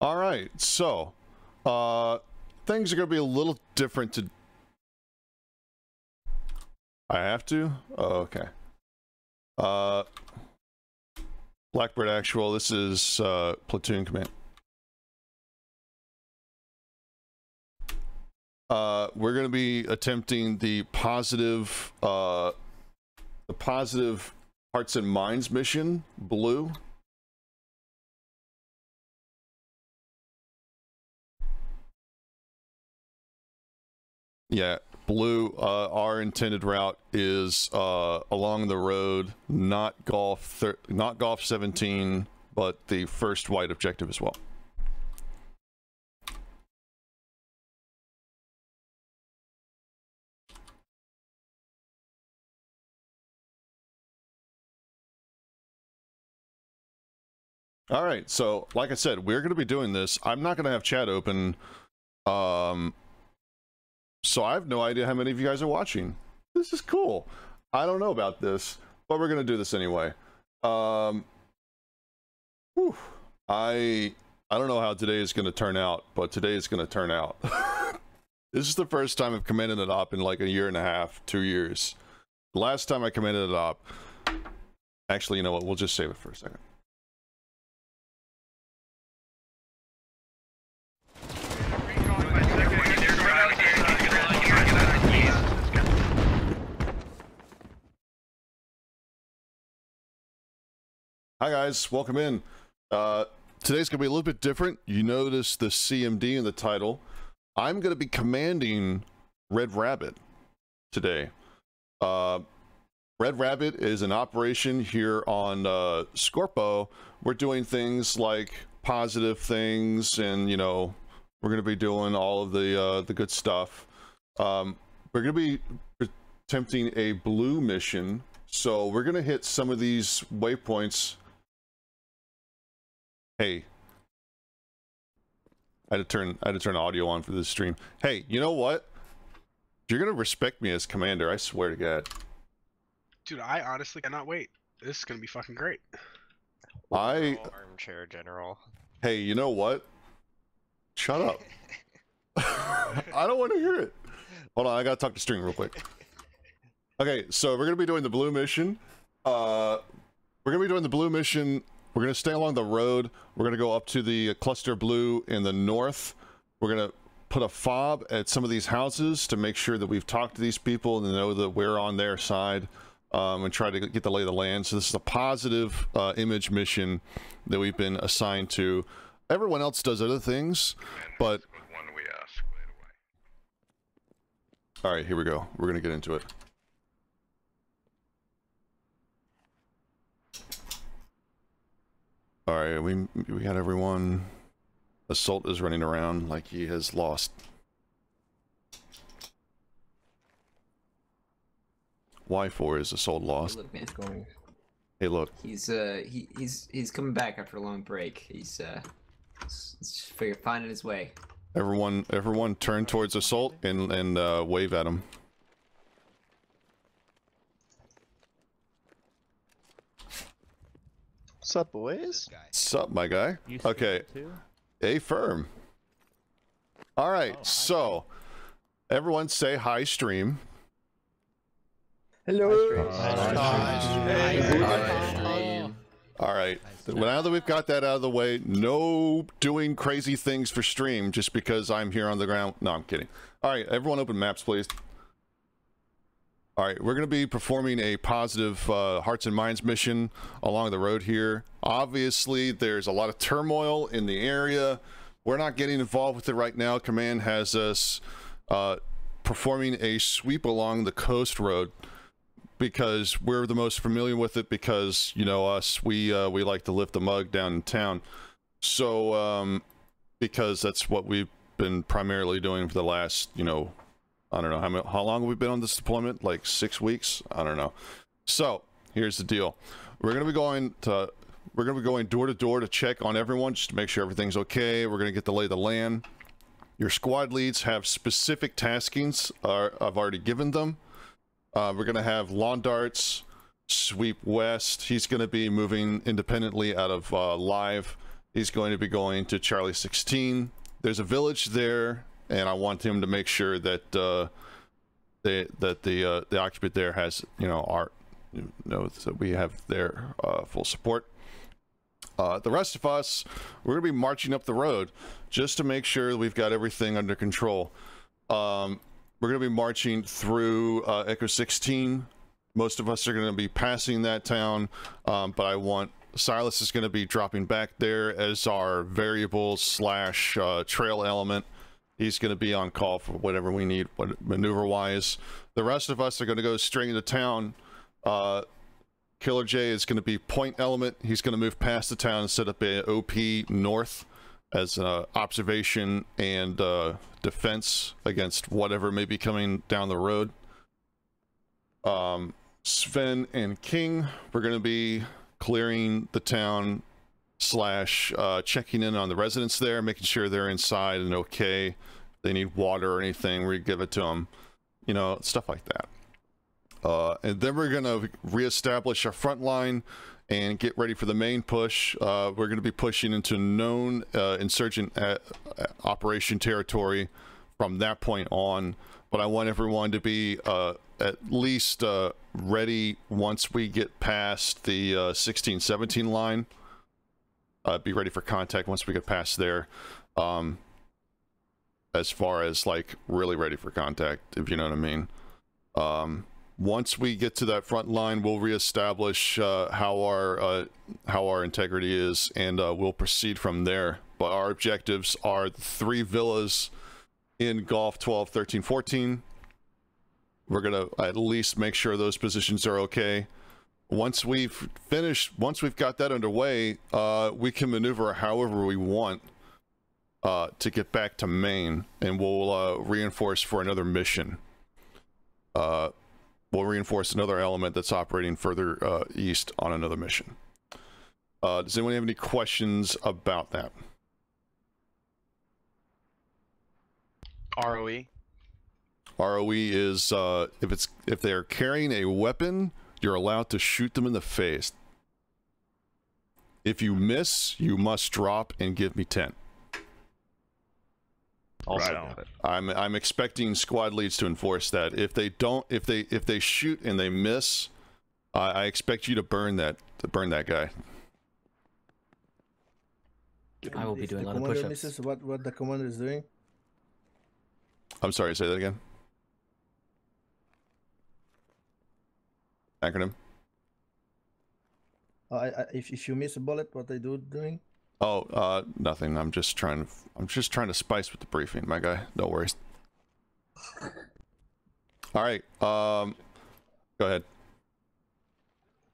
All right, so uh, things are going to be a little different to. I have to. Oh, okay. Uh, Blackbird Actual. This is uh, platoon command. Uh, we're going to be attempting the positive, uh, the positive hearts and minds mission, blue. Yeah, blue. Uh, our intended route is uh, along the road, not golf, not golf 17, but the first white objective as well. All right, so like I said, we're going to be doing this. I'm not going to have chat open. Um, so I have no idea how many of you guys are watching. This is cool. I don't know about this, but we're going to do this anyway. Um, whew, I I don't know how today is going to turn out, but today is going to turn out. this is the first time I've commanded an op in like a year and a half, two years. Last time I commanded an op, actually, you know what? We'll just save it for a second. Hi guys, welcome in. Uh, today's gonna be a little bit different. You notice the CMD in the title. I'm gonna be commanding Red Rabbit today. Uh, Red Rabbit is an operation here on uh, Skorpo. We're doing things like positive things, and you know, we're gonna be doing all of the uh, the good stuff. Um, we're gonna be attempting a blue mission, so we're gonna hit some of these waypoints Hey. I had to turn I had to turn audio on for this stream. Hey, you know what? You're gonna respect me as commander, I swear to god. Dude, I honestly cannot wait. This is gonna be fucking great. I armchair general. Hey, you know what? Shut up. I don't want to hear it. Hold on, I gotta talk to String real quick. Okay, so we're gonna be doing the blue mission. Uh, we're gonna be doing the blue mission we're going to stay along the road. We're going to go up to the cluster blue in the north. We're going to put a fob at some of these houses to make sure that we've talked to these people and know that we're on their side um, and try to get the lay of the land. So this is a positive uh, image mission that we've been assigned to. Everyone else does other things, but... All right, here we go. We're going to get into it. All right, we we got everyone. Assault is running around like he has lost. Why for is Assault lost? Look, man. Hey, look. He's uh he, he's he's coming back after a long break. He's uh he's finding his way. Everyone, everyone, turn towards Assault and and uh, wave at him. Sup, boys? Sup, my guy? Okay. A firm. All right, oh, so everyone say hi, stream. Hello. Hi, stream. Hi, All right. Well, now that we've got that out of the way, no doing crazy things for stream just because I'm here on the ground. No, I'm kidding. All right, everyone open maps, please. All right, we're going to be performing a positive uh, Hearts and Minds mission along the road here. Obviously, there's a lot of turmoil in the area. We're not getting involved with it right now. Command has us uh, performing a sweep along the coast road because we're the most familiar with it because, you know, us, we, uh, we like to lift the mug down in town. So, um, because that's what we've been primarily doing for the last, you know, I don't know how how long have we been on this deployment? Like six weeks? I don't know. So here's the deal: we're gonna be going to we're gonna be going door to door to check on everyone just to make sure everything's okay. We're gonna get the lay of the land. Your squad leads have specific taskings. Uh, I've already given them. Uh, we're gonna have lawn darts, sweep west. He's gonna be moving independently out of uh, live. He's going to be going to Charlie 16. There's a village there, and I want him to make sure that uh, they, that the uh, the occupant there has you know our you know that we have their uh, full support. Uh, the rest of us, we're gonna be marching up the road just to make sure we've got everything under control. Um, we're gonna be marching through uh, Echo 16. Most of us are gonna be passing that town, um, but I want Silas is gonna be dropping back there as our variable slash uh, trail element. He's gonna be on call for whatever we need, what maneuver wise. The rest of us are gonna go straight into town. Uh, Killer J is going to be point element. He's going to move past the town and set up a OP north as uh, observation and uh, defense against whatever may be coming down the road. Um, Sven and King, we're going to be clearing the town slash uh, checking in on the residents there, making sure they're inside and okay. They need water or anything, we give it to them. You know, stuff like that. Uh, and then we're going to reestablish our front line and get ready for the main push. Uh, we're going to be pushing into known uh, insurgent uh, operation territory from that point on. But I want everyone to be uh, at least uh, ready once we get past the 16 17 line. be ready for contact once we get past there. Um, as far as like really ready for contact, if you know what I mean. Um, once we get to that front line, we'll reestablish uh, how our uh, how our integrity is, and uh, we'll proceed from there. But our objectives are three villas in Golf 12, 13, 14. We're gonna at least make sure those positions are okay. Once we've finished, once we've got that underway, uh, we can maneuver however we want uh, to get back to main, and we'll uh, reinforce for another mission. Uh, we'll reinforce another element that's operating further uh, east on another mission. Uh, does anyone have any questions about that? ROE. ROE is uh, if it's if they are carrying a weapon, you're allowed to shoot them in the face. If you miss, you must drop and give me ten. Also right. I'm I'm expecting squad leads to enforce that. If they don't, if they if they shoot and they miss, I, I expect you to burn that to burn that guy. I will be If doing a the lot of commander push-ups. misses what what the commander is doing. I'm sorry, say that again. Acronym. Uh, I, I, if if you miss a bullet, what they do doing? Oh, uh, nothing. I'm just trying to. I'm just trying to spice with the briefing, my guy. No worries. All right. Um, go ahead.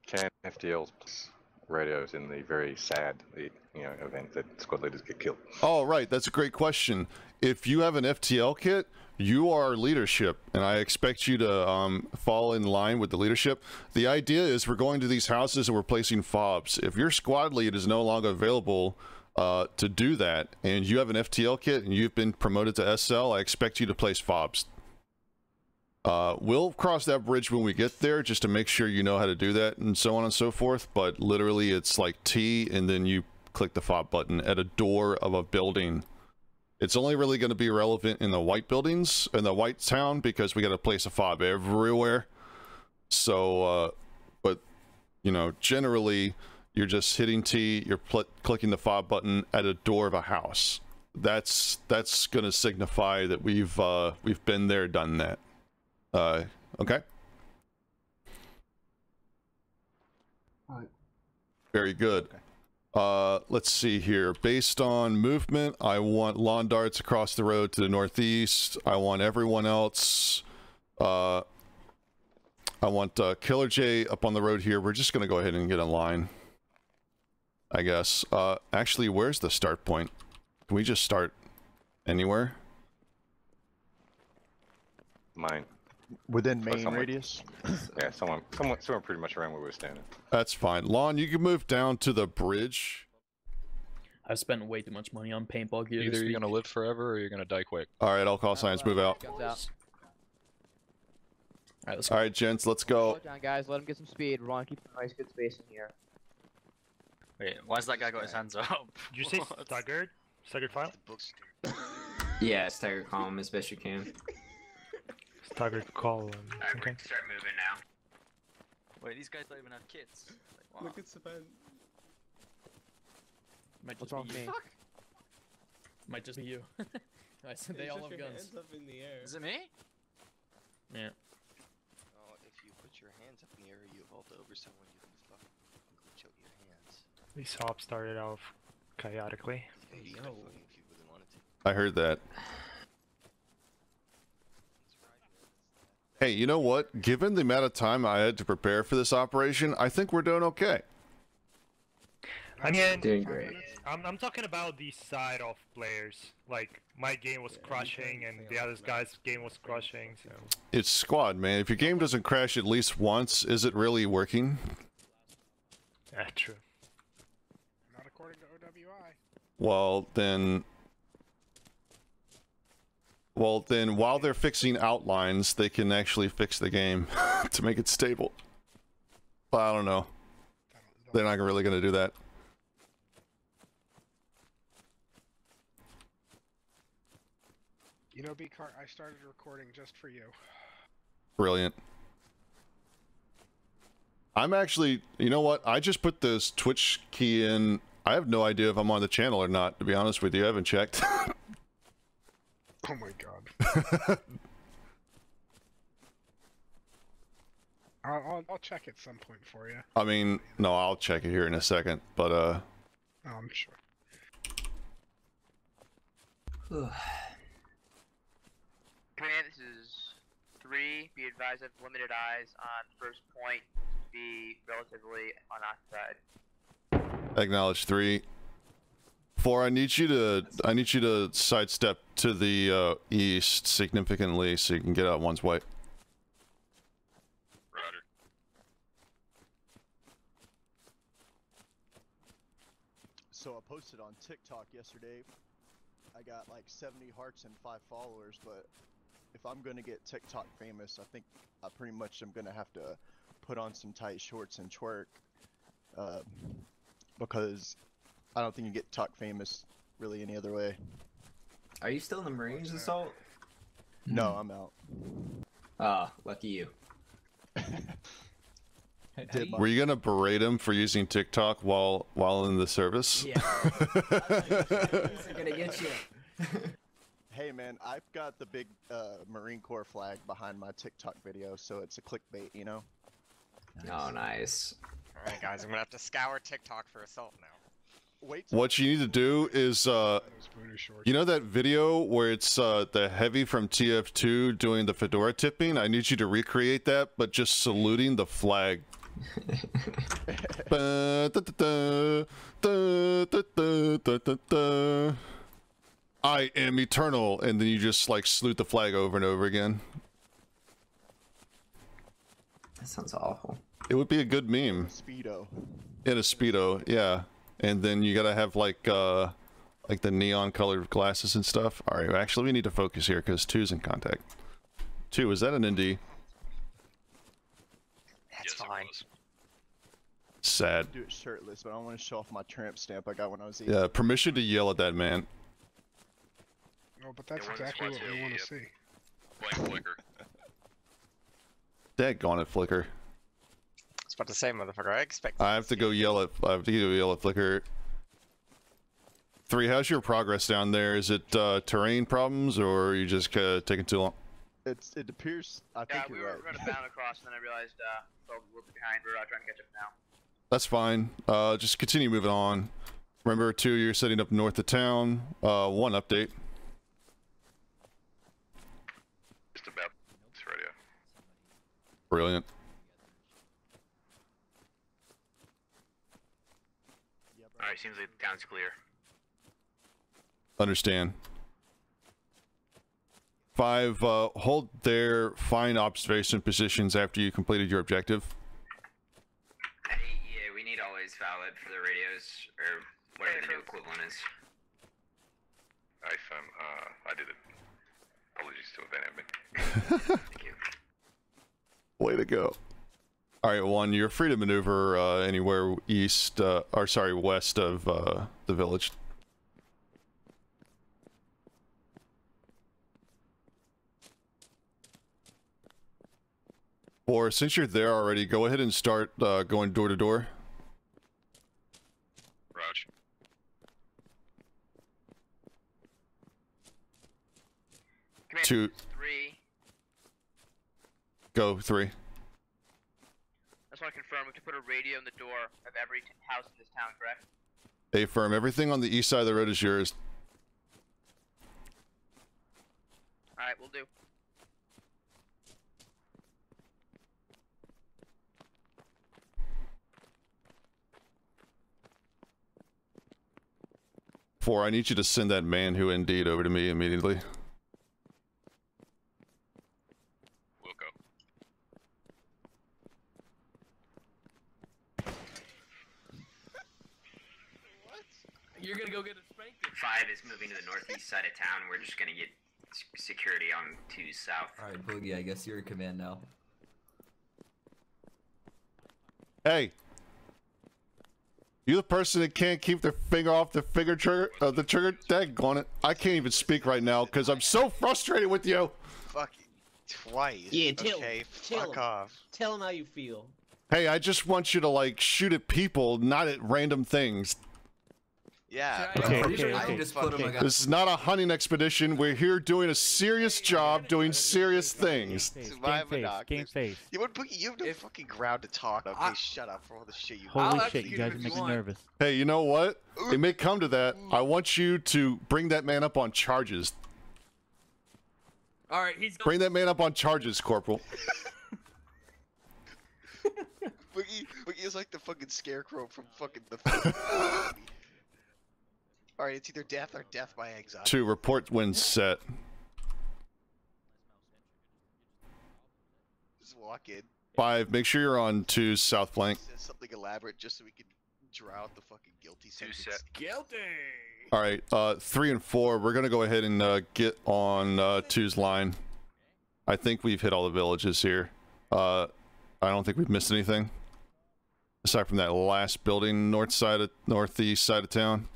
Can FTLs radios in the very sad, you know, event that squad leaders get killed? Oh, right. That's a great question. If you have an FTL kit, you are leadership, and I expect you to um, fall in line with the leadership. The idea is we're going to these houses and we're placing fobs. If your squad lead is no longer available uh, to do that, and you have an FTL kit and you've been promoted to SL, I expect you to place fobs. Uh, we'll cross that bridge when we get there just to make sure you know how to do that and so on and so forth. But literally, it's like T, and then you click the fob button at a door of a building it's only really going to be relevant in the white buildings in the white town because we got to place a fob everywhere. So, uh, but you know, generally, you're just hitting T, you're clicking the fob button at a door of a house. That's that's going to signify that we've uh, we've been there, done that. Uh, okay. Very good. Uh, let's see here. Based on movement, I want lawn darts across the road to the northeast. I want everyone else. Uh, I want uh, Killer J up on the road here. We're just going to go ahead and get in line. I guess. Uh, actually, where's the start point? Can we just start anywhere? Mine. Within Or main someone- radius. Yeah, someone, someone, someone pretty much around where we were standing. That's fine. Lon, you can move down to the bridge. I've spent way too much money on paintball gear. Either you're gonna live forever or you're gonna die quick. All right, I'll call science. Move out. All right, let's go. right, gents, let's go. Slow down, guys. Let him get some speed. We want to keep a nice, good space in here. Wait, why's that guy got his hands up? Did you say What? staggered? Staggered file? Yeah, stagger calm as best you can. Staggered column. Okay. start moving now. Wait, these guys don't even have kits. Like, wow. Look at Saban. Might What's just wrong be with you. me? Might just be you. I said they all have your guns. hands up in the air. Is it me? Yeah. Oh, if you put your hands up in the air, you vault over someone, you can fucking glitch out your hands. These hops started off chaotically. Yeah, you could Yo. fucking if you really wanted to. I heard that. Hey, you know what? Given the amount of time I had to prepare for this operation, I think we're doing okay. I mean, Doing great. I'm, I'm talking about the side of players. Like, my game was crushing and the other guy's game was crushing, so... It's squad, man. If your game doesn't crash at least once, is it really working? Yeah, true. Not according to OWI. Well, then. Well, then, while they're fixing outlines, they can actually fix the game to make it stable. But I don't know. They're not really going to do that. You know, bcarr, I started recording just for you. Brilliant. I'm actually, you know what? I just put this Twitch key in. I have no idea if I'm on the channel or not, to be honest with you. I haven't checked. Oh my god. I'll, I'll, I'll check at some point for you. I mean, no, I'll check it here in a second, but uh Oh, I'm sure. Command, this is three. Be advised of limited eyes on first point. Be relatively unoccupied. acknowledge 3. 4, I need you to I need you to sidestep to the uh east significantly so you can get out one's way. So I posted on TikTok yesterday. I got like 70 hearts and 5 followers, but if I'm to get TikTok famous, I think I pretty much am to have to put on some tight shorts and twerk. Uh, because I don't think you get TikTok famous really any other way. Are you still in the Marines, Assault? No, I'm out. Ah, lucky you. Did my- Were you gonna berate him for using TikTok while while in the service? Yeah. They're gonna get you. Hey man, I've got the big uh, Marine Corps flag behind my TikTok video, so it's a clickbait, you know? Oh, nice. Alright, guys, I'm gonna have to scour TikTok for assault now what you need to do is, uh, you know that video where it's uh, the heavy from TF2 doing the fedora tipping? I need you to recreate that, but just saluting the flag. I am eternal, and then you just like salute the flag over and over again. That sounds awful. It would be a good meme. Speedo. In a speedo, yeah. And then you gotta have like uh like the neon colored glasses and stuff. All right, actually we need to focus here because two's in contact. Two, is that an ND? That's yes, fine. it was. Sad. do it shirtless, but I don't want to show off my tramp stamp I got when I was 8. Yeah, permission to yell at that man. No, but that's Yeah, exactly what we want to see. Blank flicker. Daggone it, Flicker. I was about to say, motherfucker, I expect. I have to go yell at I have to go yell at Flicker. Three, how's your progress down there? Is it uh, terrain problems or are you just uh, taking too long? It's, it appears, I Yeah, think we you're were right. going to bound across, and then I realized uh, fell a little bit behind. We're uh, trying to catch up now. That's fine. Uh, just continue moving on. Remember, two, you're setting up north of town. Uh, one update. Just about this radio. Brilliant. Alright, seems like the town's clear. Understand. Five, uh, hold their fine observation positions after you completed your objective. Hey, yeah, we need always valid for the radios, or whatever the new equivalent is. IFM, uh, I did it. Apologies to event admin. Thank you. Way to go. All right, one, you're free to maneuver uh, anywhere east, uh, or sorry, west of uh, the village. Or since you're there already, go ahead and start uh, going door to door. Raj. Two, three. go three. I just want to confirm we can put a radio in the door of every t- house in this town, correct? A firm. Everything on the east side of the road is yours. All right, we'll do. Four, I need you to send that man who indeed over to me immediately. We'll go. You're gonna go get a spanking. Five is moving to the northeast side of town. We're just gonna get security on two south. Alright, Boogie, I guess you're in command now. Hey, you the person that can't keep their finger off the finger trigger, uh, the trigger. Daggone it! I can't even speak right now because I'm so frustrated with you. Fucking twice. Yeah, tell okay, tell fuck him. off. Tell him how you feel. Hey, I just want you to like shoot at people, not at random things. Yeah. Okay, bro, okay, I okay. just Put him fucking- against- This is not a hunting expedition. We're here doing a serious job, doing serious things. Survive a doctor. You would put you have no fucking ground to talk. Okay, shut up for all the shit you. Holy I'll shit, you guys him are making me nervous. Hey, you know what? It may come to that. I want you to bring that man up on charges. All right, he's Bring that man up on charges, Corporal. Boogie, Boogie is like the fucking scarecrow from fucking the. all right, it's either death or death by exile. To report when set. Just walk in. Five, make sure you're on two south flank. Says something elaborate just so we can draw out the fucking guilty sentence. Guilty. All right, uh, three and four, we're gonna go ahead and uh, get on uh, two's line. I think we've hit all the villages here. Uh, I don't think we've missed anything. Aside from that last building, north side of northeast side of town.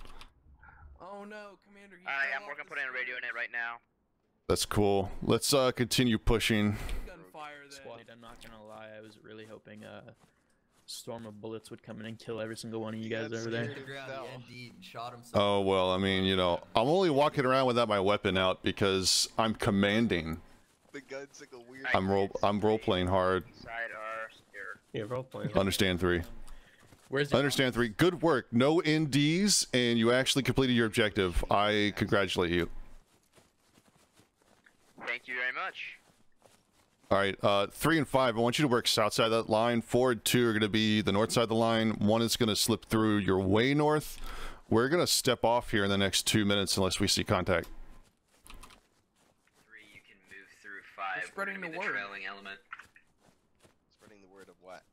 No, All right, I'm working on putting a radio in it right now. That's cool. Let's uh, continue pushing. Gunfire. Squad, I'm not gonna lie, I was really hoping uh, storm of bullets would come in and kill every single one of you guys over there. The ground, he indeed shot himself. Oh well, I mean, you know, I'm only walking around without my weapon out because I'm commanding. The gun's like a weird. I'm role I'm role playing hard. Side are. Yeah, role playing. Understand three. Where's Understand three. Good work. No NDs, and you actually completed your objective. I congratulate you. Thank you very much. All right, uh, three and five. I want you to work south side of that line. Four and two are going to be the north side of the line. One is going to slip through your way north. We're going to step off here in the next two minutes unless we see contact. Three, you can move through five. We're spreading gonna be the word. trailing element. Spreading the word of what?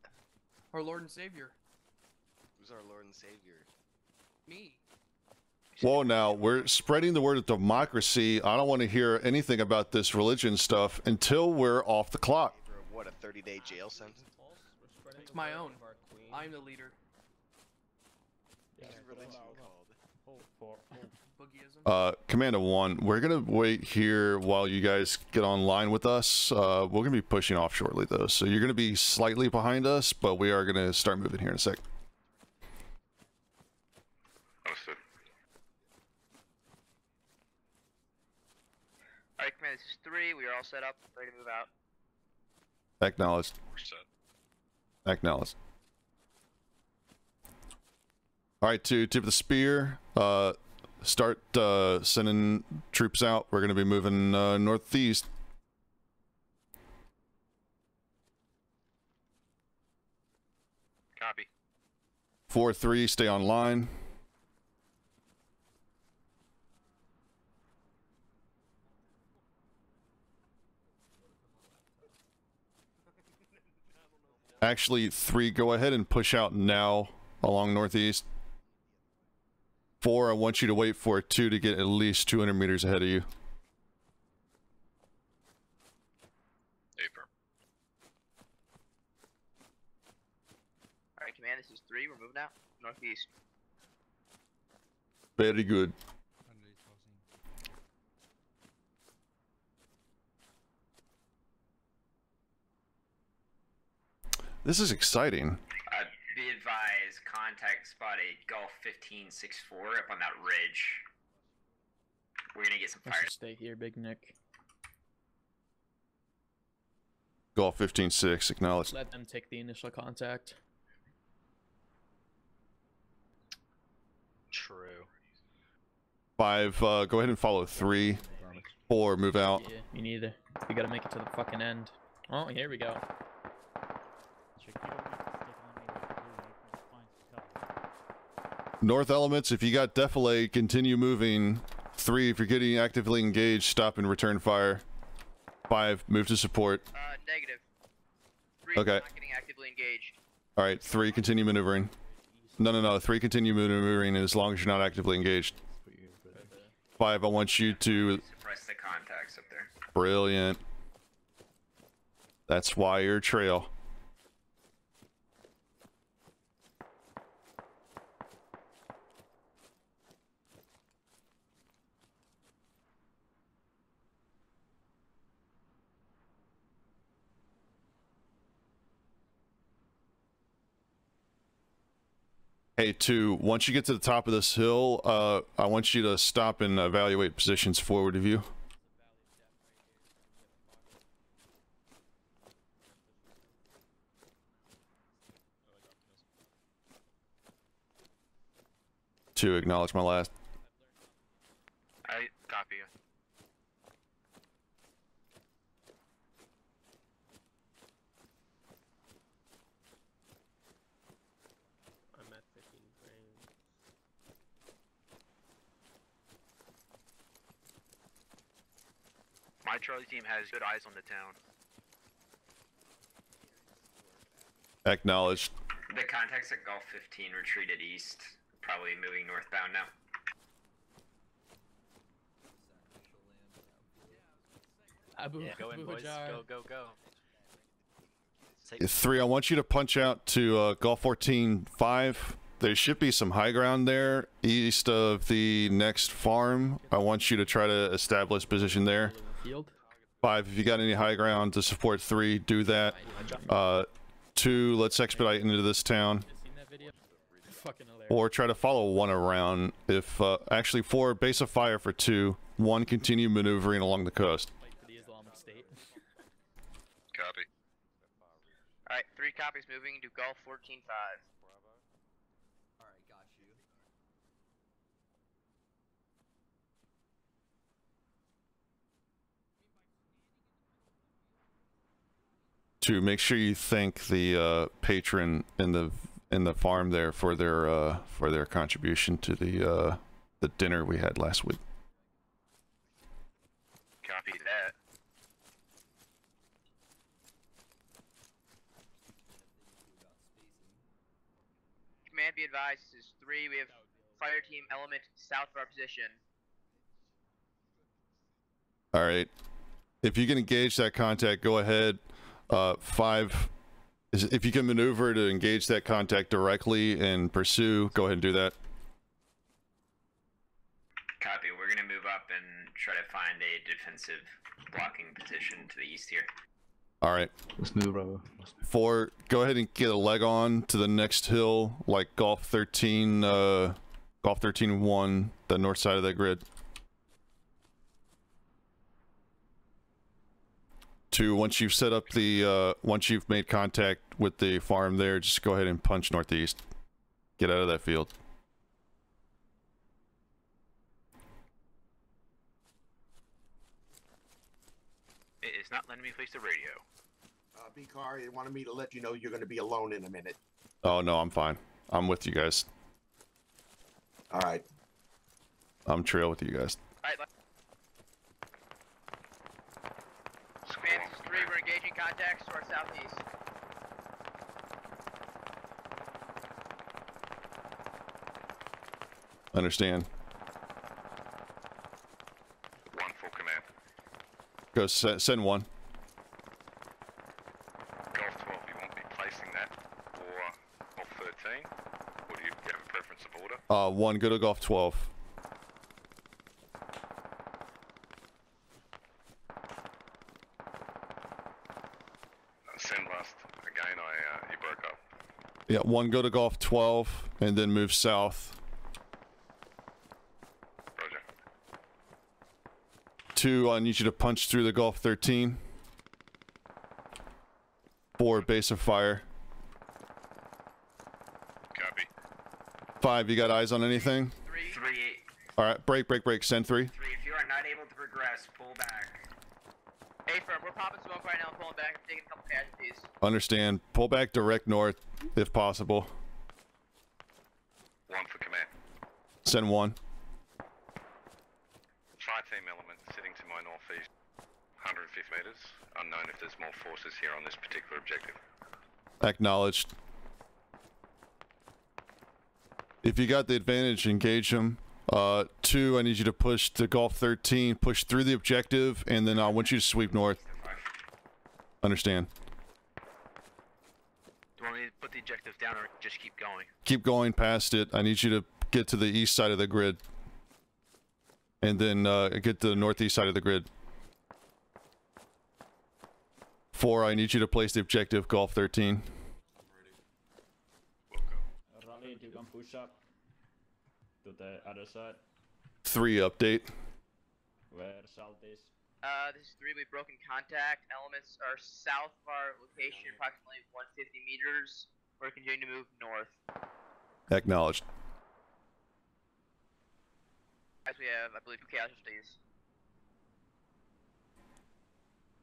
Our Lord and Savior. Who's our Lord and Savior? Me. Whoa, now we're spreading the word of democracy. I don't want to hear anything about this religion stuff until we're off the clock. What? A 30-day jail sentence? It's my own. I'm the leader. What's your religion called? Boogieism. Uh, Commander One, we're gonna wait here while you guys get online with us. Uh, we're gonna be pushing off shortly though, so you're gonna be slightly behind us, but we are gonna start moving here in a sec. Understood. All right, Commander, this is three. We are all set up, ready to move out. Acknowledged. We're set. Acknowledged. All right, to tip of the spear. Uh, start uh, sending troops out. We're gonna be moving uh, northeast. Copy. Four three, stay online. Actually, three, go ahead and push out now along northeast. Four, I want you to wait for two to get at least 200 meters ahead of you. Paper. Alright, command, this is three. We're moving out northeast. Very good. This is exciting. Uh, be advised, contact spot a Golf 1564 up on that ridge. We're gonna get some Let's fire. stay here, Big Nick. Golf 15-6, acknowledged. Let them take the initial contact. True. Five, uh, go ahead and follow three. Four, move out. Yeah, me neither. We gotta make it to the fucking end. Oh, here we go. North elements, if you got defilade, continue moving. Three, if you're getting actively engaged, stop and return fire. Five, move to support. Uh, negative. Three. Okay. Not getting actively engaged. All right, three, continue maneuvering. No, no, no. Three, continue maneuvering as long as you're not actively engaged. Five, I want you to. Suppress the contacts up there. Brilliant. That's why you're trail. Hey, two, once you get to the top of this hill, uh, I want you to stop and evaluate positions forward of you. To acknowledge my last. I copy you. I'm at 15 frames. My Charlie team has good eyes on the town. Acknowledged. The contacts at Golf 15 retreated east, probably moving northbound now. Abu, Yeah, go in, boys. Hajar. Go, go, go. Three, I want you to punch out to uh, Golf 14 5. There should be some high ground there east of the next farm. I want you to try to establish position there. Field. Five, if you got any high ground to support three, do that. Uh, two, let's expedite into this town. Or try to follow one around. If uh, actually four, base of fire for two. One, continue maneuvering along the coast. For the Islamic State. Copy. Alright, three copies moving to Golf 14 5. Alright, got you. To make sure you thank the uh, patron in the in the farm there for their uh, for their contribution to the uh, the dinner we had last week. Copy that. Command be advised, this is 3. We have fire team element south of our position. All right, if you can engage that contact, go ahead. Uh, five, if you can maneuver to engage that contact directly and pursue, go ahead and do that. Copy. We're gonna move up and try to find a defensive blocking position to the east here. All right. Let's move, brother. Four, go ahead and get a leg on to the next hill, like Golf 13, uh, Golf 13 1, the north side of that grid. Two, once you've set up the, uh, once you've made contact with the farm there, just go ahead and punch northeast. Get out of that field. It is not letting me place the radio. Uh, bcarr, it wanted me to let you know you're going to be alone in a minute. Oh, no, I'm fine. I'm with you guys. All right. I'm trail with you guys. Alright, let- Command, this is 3. We're engaging contacts to our southeast. Understand. One full command. Go se- send one. Golf 12, you won't be placing that. Or Golf 13. the border? Uh, one, go to Golf 12. Send last. Again, I uh, you broke up. Yeah, one, go to Golf 12, and then move south. Roger. Two, I need you to punch through the Golf 13. Four, base of fire. Copy. Five, you got eyes on anything? Three, All right, break, break, break. Send three. three. If you are not able to progress, pull back. Hey, firm, we're popping smoke right now and pulling back. I'm taking a couple casualties. Understand. Pull back direct north, if possible. One for command. Send one. Fire team element sitting to my northeast. 150 meters. Unknown if there's more forces here on this particular objective. Acknowledged. If you got the advantage, engage them. Uh, two, I need you to push to Golf 13, push through the objective, and then I want you to sweep north. Understand. Do you want me to put the objective down or just keep going? Keep going past it. I need you to get to the east side of the grid. And then uh, get to the northeast side of the grid. Four, I need you to place the objective, Golf 13. Rally, you can push up to the other side Three, update. where Salt is. Uh, this is three. We've broken contact. Elements are south of our location, approximately 150 meters. We're continuing to move north. Acknowledged. As we have, I believe, two casualties.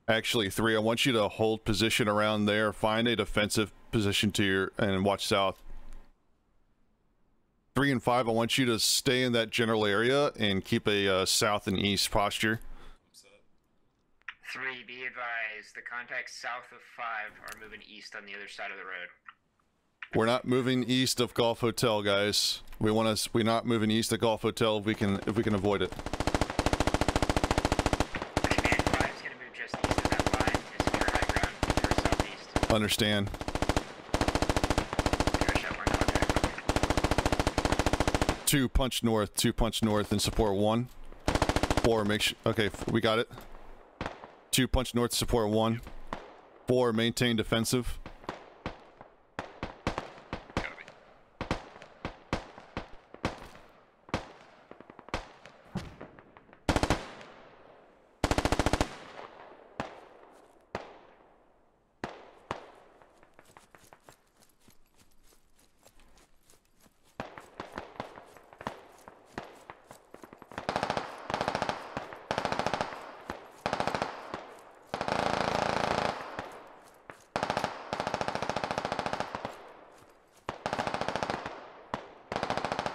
Actually, three, I want you to hold position around there. Find a defensive position to your and watch south. Three and five, I want you to stay in that general area and keep a uh, south and east posture. Three, be advised, the contacts south of five are moving east on the other side of the road. We're not moving east of Golf Hotel, guys. We want to. We're not moving east of Golf Hotel if we can. If we can avoid it. Five is going to move just east of that line to secure high ground to the southeast. Understand. Finish up on contact. Two punch north. Two punch north and support one. Four make sure. Okay, we got it. Two punch north. Support one. Four maintain defensive.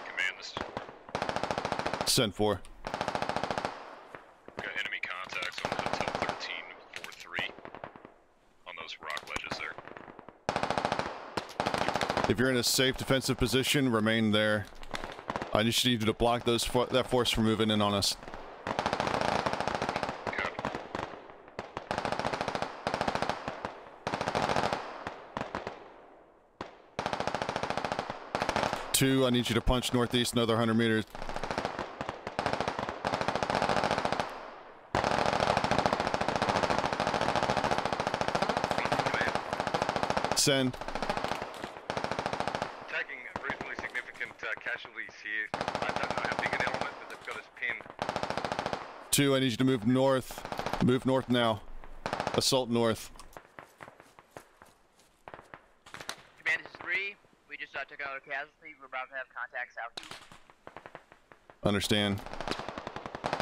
Command, this is Send four. got enemy contacts on Hotel 1343 on those rock ledges there. If you're in a safe defensive position, remain there. I just need you to block those fo- that force from moving in on us. Two, I need you to punch northeast another 100 meters. Send. Taking reasonably significant uh, casualties here. I don't know how big an element, but they've got us pinned. Two, I need you to move north. Move north now. Assault north. Command, this is three. We just uh, took out a casualty. We're about to have contact southeast. Understand.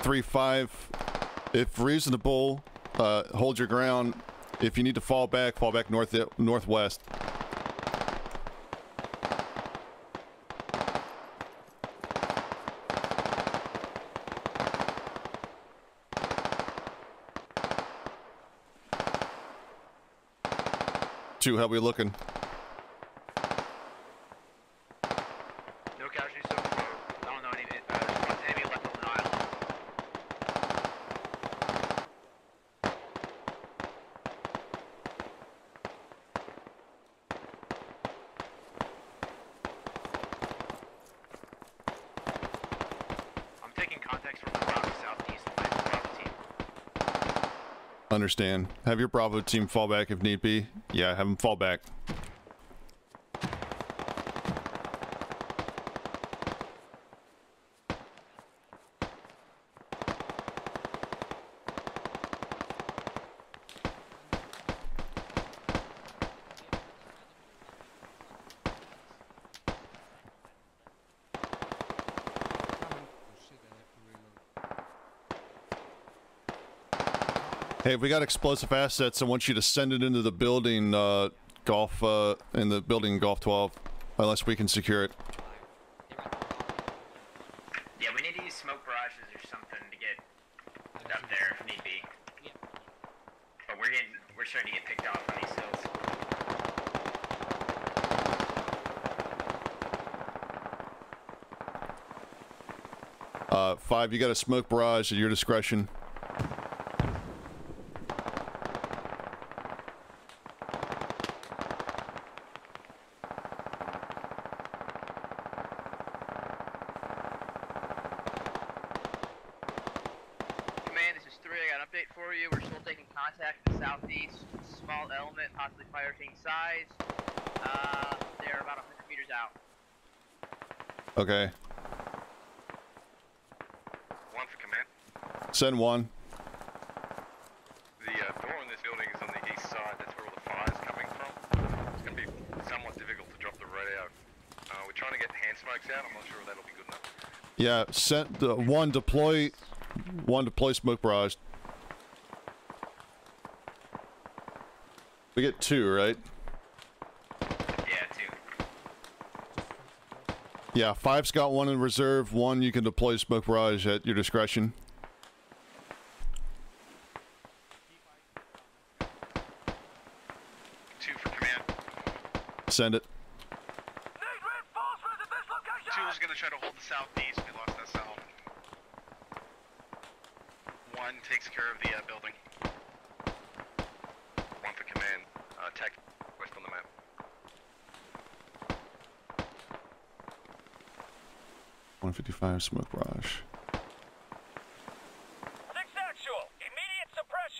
Three five. If reasonable, uh, hold your ground. If you need to fall back, fall back north northwest. Two, how we looking? No casualties so far. I don't know any uh, one enemy left on the island. Understand. Have your Bravo team fall back if need be. Yeah, have them fall back. Hey, if we got explosive assets, I want you to send it into the building, uh, golf, uh, in the building golf 12, unless we can secure it. Yeah, we need to use smoke barrages or something to get up there if need be. But we're getting, we're starting to get picked off on these hills. Uh, five, you got a smoke barrage at your discretion. Command, this is three. I got an update for you. We're still taking contact in the southeast. Small element, possibly fire team size. Uh, they're about 100 meters out. Okay. One for command. Send one. The uh, door in this building is on the east side. That's where all the fire's coming from. It's going to be somewhat difficult to drop the radio. Uh, we're trying to get hand smokes out. I'm not sure if that'll be good enough. Yeah, send uh, one deploy, one deploy smoke barrage. We get two, right? Yeah, two. Yeah, five's got one in reserve. One you can deploy smoke barrage at your discretion. Two for command. Send it. Two was going to try to hold the southeast. We lost that south. One takes care of the uh, building. One for command. Uh, tech west on the map. One fifty-five smoke barrage.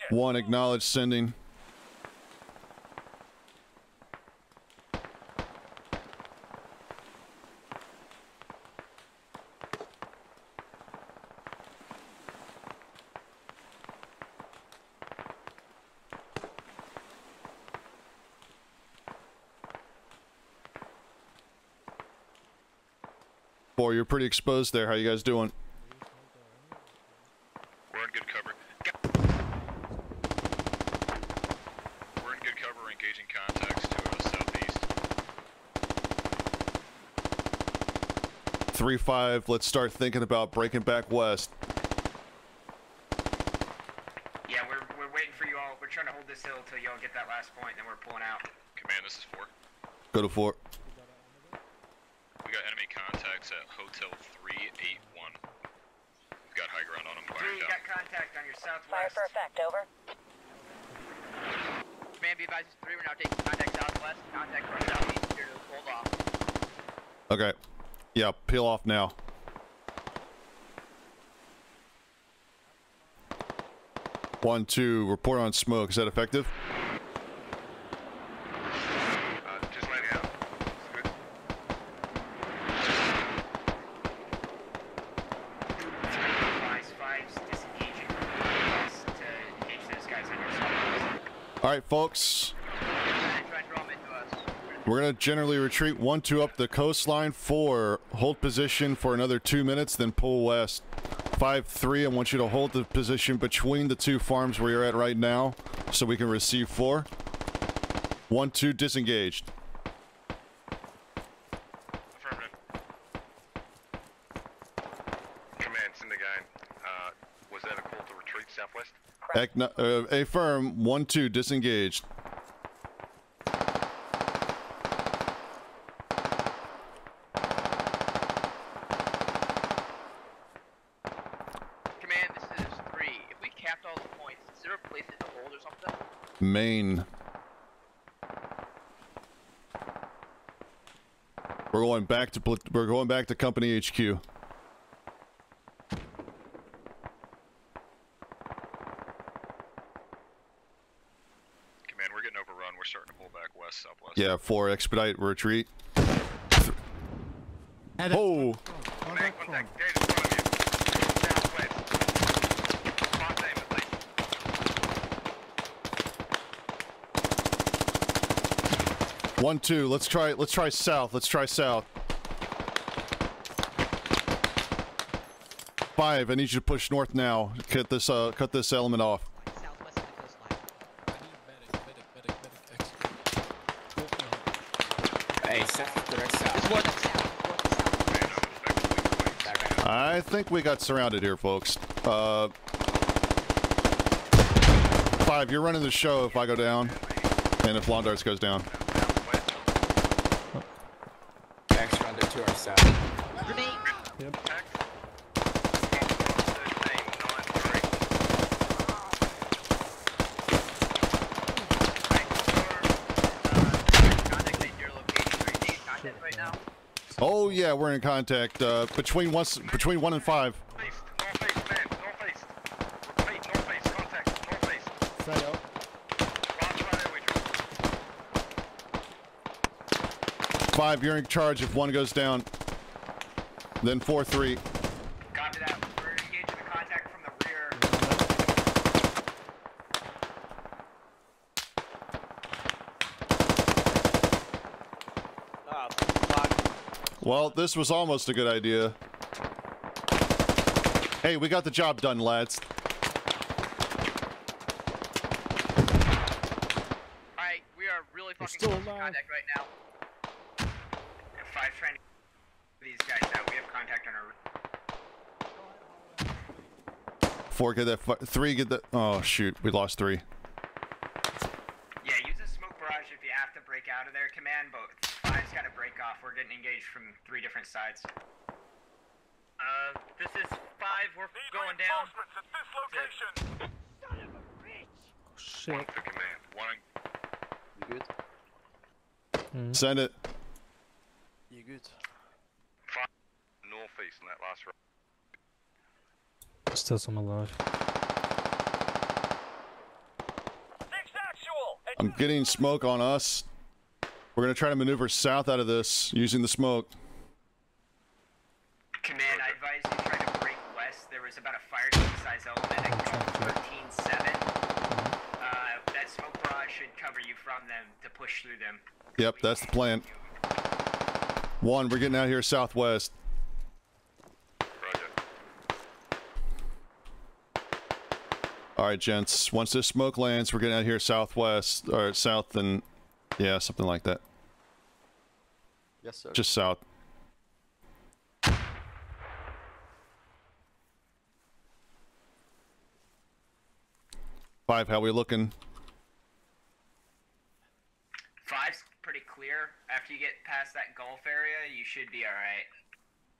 One acknowledged sending. Four, you're pretty exposed there. How you guys doing? We're in good cover. We're in good cover. Engaging contacts to uh, southeast. Three five. Let's start thinking about breaking back west. Yeah, we're, we're waiting for you all. We're trying to hold this hill till y'all get that last point, then we're pulling out. Command, this is four. Go to four. We got enemy contacts at Hotel 381. We've got high ground on them. Three, you got contact on your southwest. Fire for effect, over. Command, be advised, this is three. We're now taking contact southwest. Contact from southeast here to hold off. Okay. Yeah, peel off now. One, two, report on smoke. Is that effective? Uh, just letting We're gonna generally retreat one, two up the coastline. Four, hold position for another two minutes, then pull west. Five, three, I want you to hold the position between the two farms where you're at right now, so we can receive four. One, two, disengaged. Affirmative. Command, send again. Uh, was that a call to retreat southwest? Acno- uh, a firm, one, two, disengaged. Command, this is three. If we capped all the points, is there a place to hold or something? Main. We're going back to we're going back to company HQ. Command, we're getting overrun. We're starting to pull back west, southwest. Yeah, four expedite retreat. Oh, Contact, contact. Gate in front of you. Southwest. Spot aim at least. One, two. Let's try. Let's try south. Let's try south. Five. I need you to push north now. Cut this. Uh, cut this element off. Hey, south, direct south. I think we got surrounded here, folks. Uh, five. You're running the show if I go down, and if Londarts goes down. To. Yep. Oh yeah, we're in contact uh, between one between one and five. Five, you're in charge if one goes down. Then four, three. Copy that. We're engaging the contact from the rear. Ah, well, this was almost a good idea. Hey, we got the job done, lads. Alright, we are really fucking close to contact right now. Five trying to these guys out. We have contact on our. Four, get that. fi- Three, get that. Oh shoot, we lost three. Yeah, use a smoke barrage if you have to break out of their command, but five's got to break off. We're getting engaged from three different sides. Uh, this is five. We're going down. Shit. The command. One. You good? Send it. You good? Five. Northeast in that last row. Still some alive. I'm getting smoke on us. We're gonna try to maneuver south out of this using the smoke. Command, I advise you try to break west. There was about a fire size element at Golf 13-7. Uh, that smoke barrage should cover you from them to push through them. Yep, that's the plan. One, we're getting out here southwest. All right, gents. Once this smoke lands, we're getting out here southwest or south and yeah, something like that. Yes, sir. Just south. Five, how we looking? Five's pretty clear. After you get past that Golf area, you should be alright.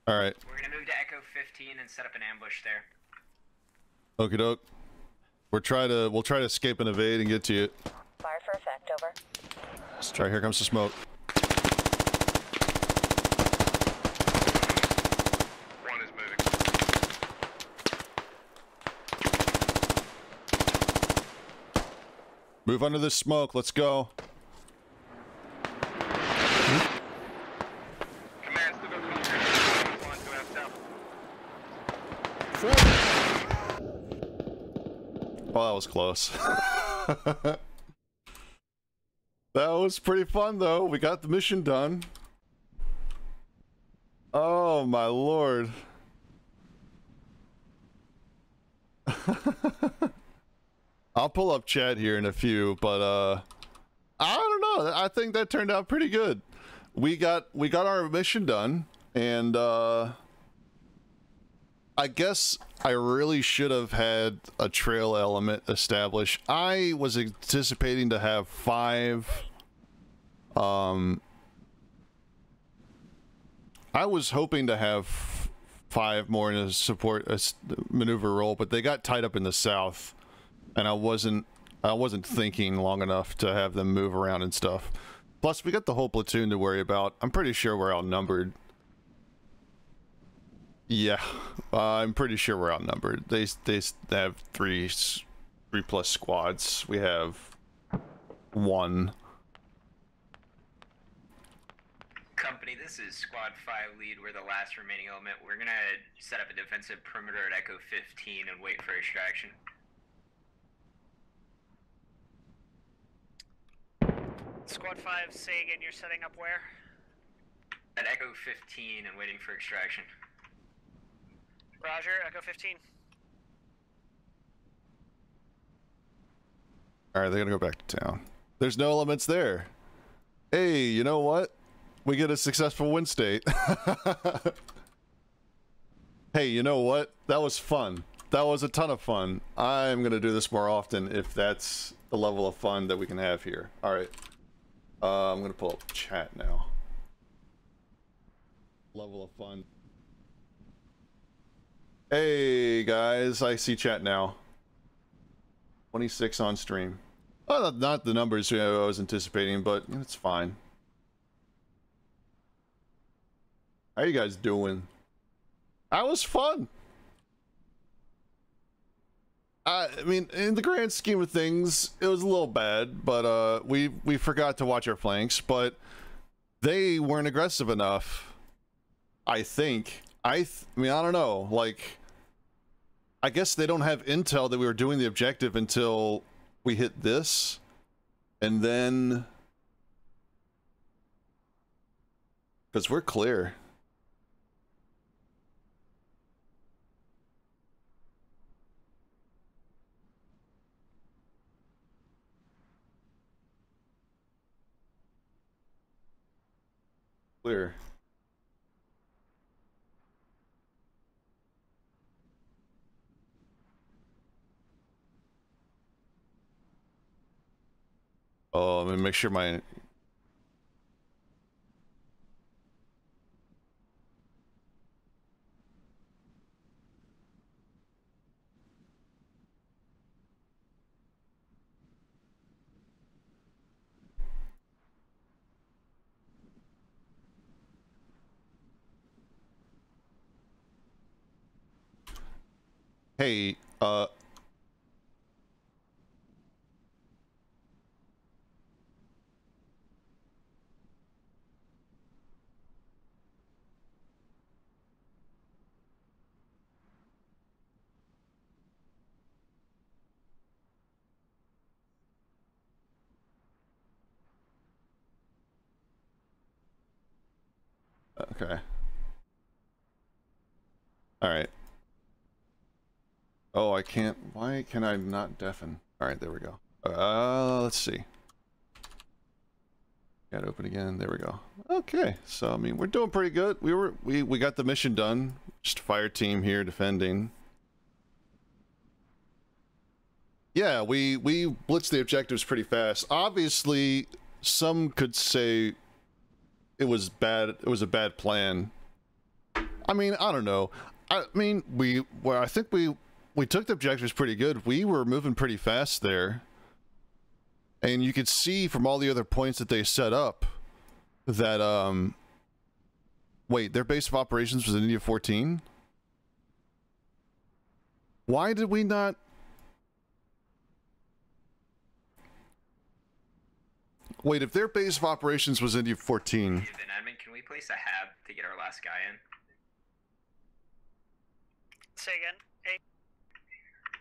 All right. We're gonna move to Echo 15 and set up an ambush there. Okie doke. We're try to we'll try to escape and evade and get to you. Fire for effect, over. All right, here comes the smoke. One is moving. Move under the smoke. Let's go. Command, still got contact. Flying to our south. Oh, that was close. that was pretty fun, though. We got the mission done. Oh, my lord. I'll pull up chat here in a few, but uh I don't know. I think that turned out pretty good. We got we got our mission done and uh I guess I really should have had a trail element established. I was anticipating to have five. Um, I was hoping to have five more in a support a maneuver role, but they got tied up in the south, and I wasn't I wasn't thinking long enough to have them move around and stuff. Plus, we got the whole platoon to worry about. I'm pretty sure we're outnumbered. Yeah, uh, I'm pretty sure we're outnumbered. They, they they have three three plus squads. We have one. Company, this is Squad 5 lead. We're the last remaining element. We're going to set up a defensive perimeter at Echo 15 and wait for extraction. Squad 5, say again, you're setting up where? At Echo 15 and waiting for extraction. Roger, Echo 15. All right, they're gonna go back to town. There's no elements there. Hey, you know what? We get a successful win state. hey, you know what? That was fun. That was a ton of fun. I'm gonna do this more often if that's the level of fun that we can have here. All right. Uh, I'm gonna pull up chat now. Level of fun. Hey guys, I see chat now. 26 on stream. Well, not the numbers I was anticipating, but it's fine. How you guys doing? That was fun. I mean, in the grand scheme of things, it was a little bad, but uh, we we forgot to watch our flanks, but they weren't aggressive enough. I think. I th I mean, I don't know. Like, I guess they don't have intel that we were doing the objective until we hit this, and then because we're clear. Clear. Oh, let me make sure my Hey, uh Okay. All right. Oh, I can't. Why can I not deafen? All right, there we go. Uh, let's see. Got to open again. There we go. Okay, so I mean, we're doing pretty good. We were we we got the mission done. Just fire team here defending. Yeah, we we blitzed the objectives pretty fast. Obviously, some could say it was bad. It was a bad plan. I mean, I don't know. I mean, we well, I think we we took the objectives pretty good. We were moving pretty fast there. And you could see from all the other points that they set up that um wait, their base of operations was in India 14? Why did we not Wait, if their base of operations was India 14, Then admin, can we place a hab to get our last guy in? Say again. Hey,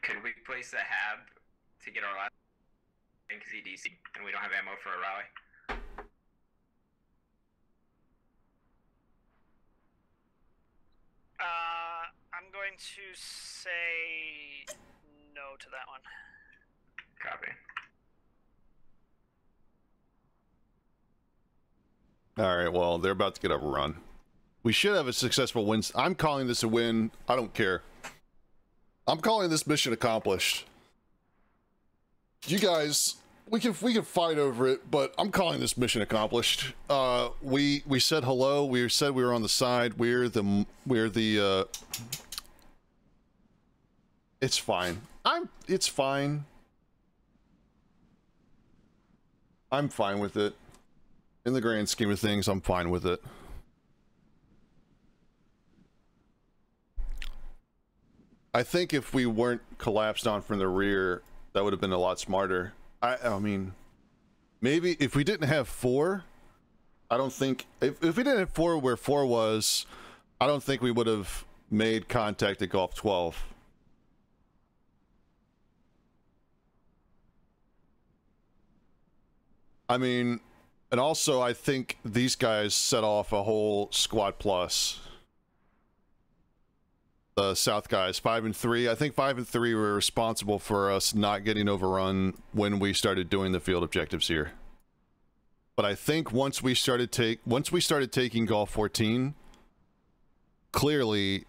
Could we place a hab to get our last guy in because he DC and we don't have ammo for a rally? uh, I'm going to say no to that one. Copy. All right, well, they're about to get overrun. We should have a successful win. I'm calling this a win. I don't care. I'm calling this mission accomplished. You guys, we can we can fight over it, but I'm calling this mission accomplished. Uh, we we said hello. We said we were on the side. We're the we're the. Uh, it's fine. I'm. It's fine. I'm fine with it. In the grand scheme of things, I'm fine with it. I think if we weren't collapsed on from the rear, that would have been a lot smarter. I, I mean, maybe if we didn't have four, I don't think if if we didn't have four where four was, I don't think we would have made contact at golf twelve. I mean, and also I think these guys set off a whole squad plus. The South guys, five and three. I think five and three were responsible for us not getting overrun when we started doing the field objectives here. But I think once we started take once we started taking golf 14, clearly,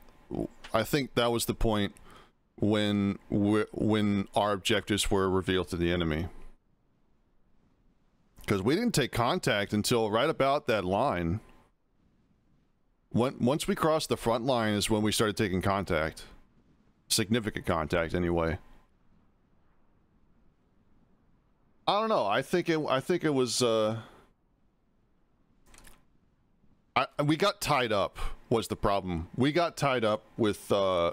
I think that was the point when when our objectives were revealed to the enemy. Because we didn't take contact until right about that line. When, once we crossed the front line is when we started taking contact. Significant contact, anyway. I don't know. I think it. I think it was. Uh, I, we got tied up. Was the problem? We got tied up with. Uh,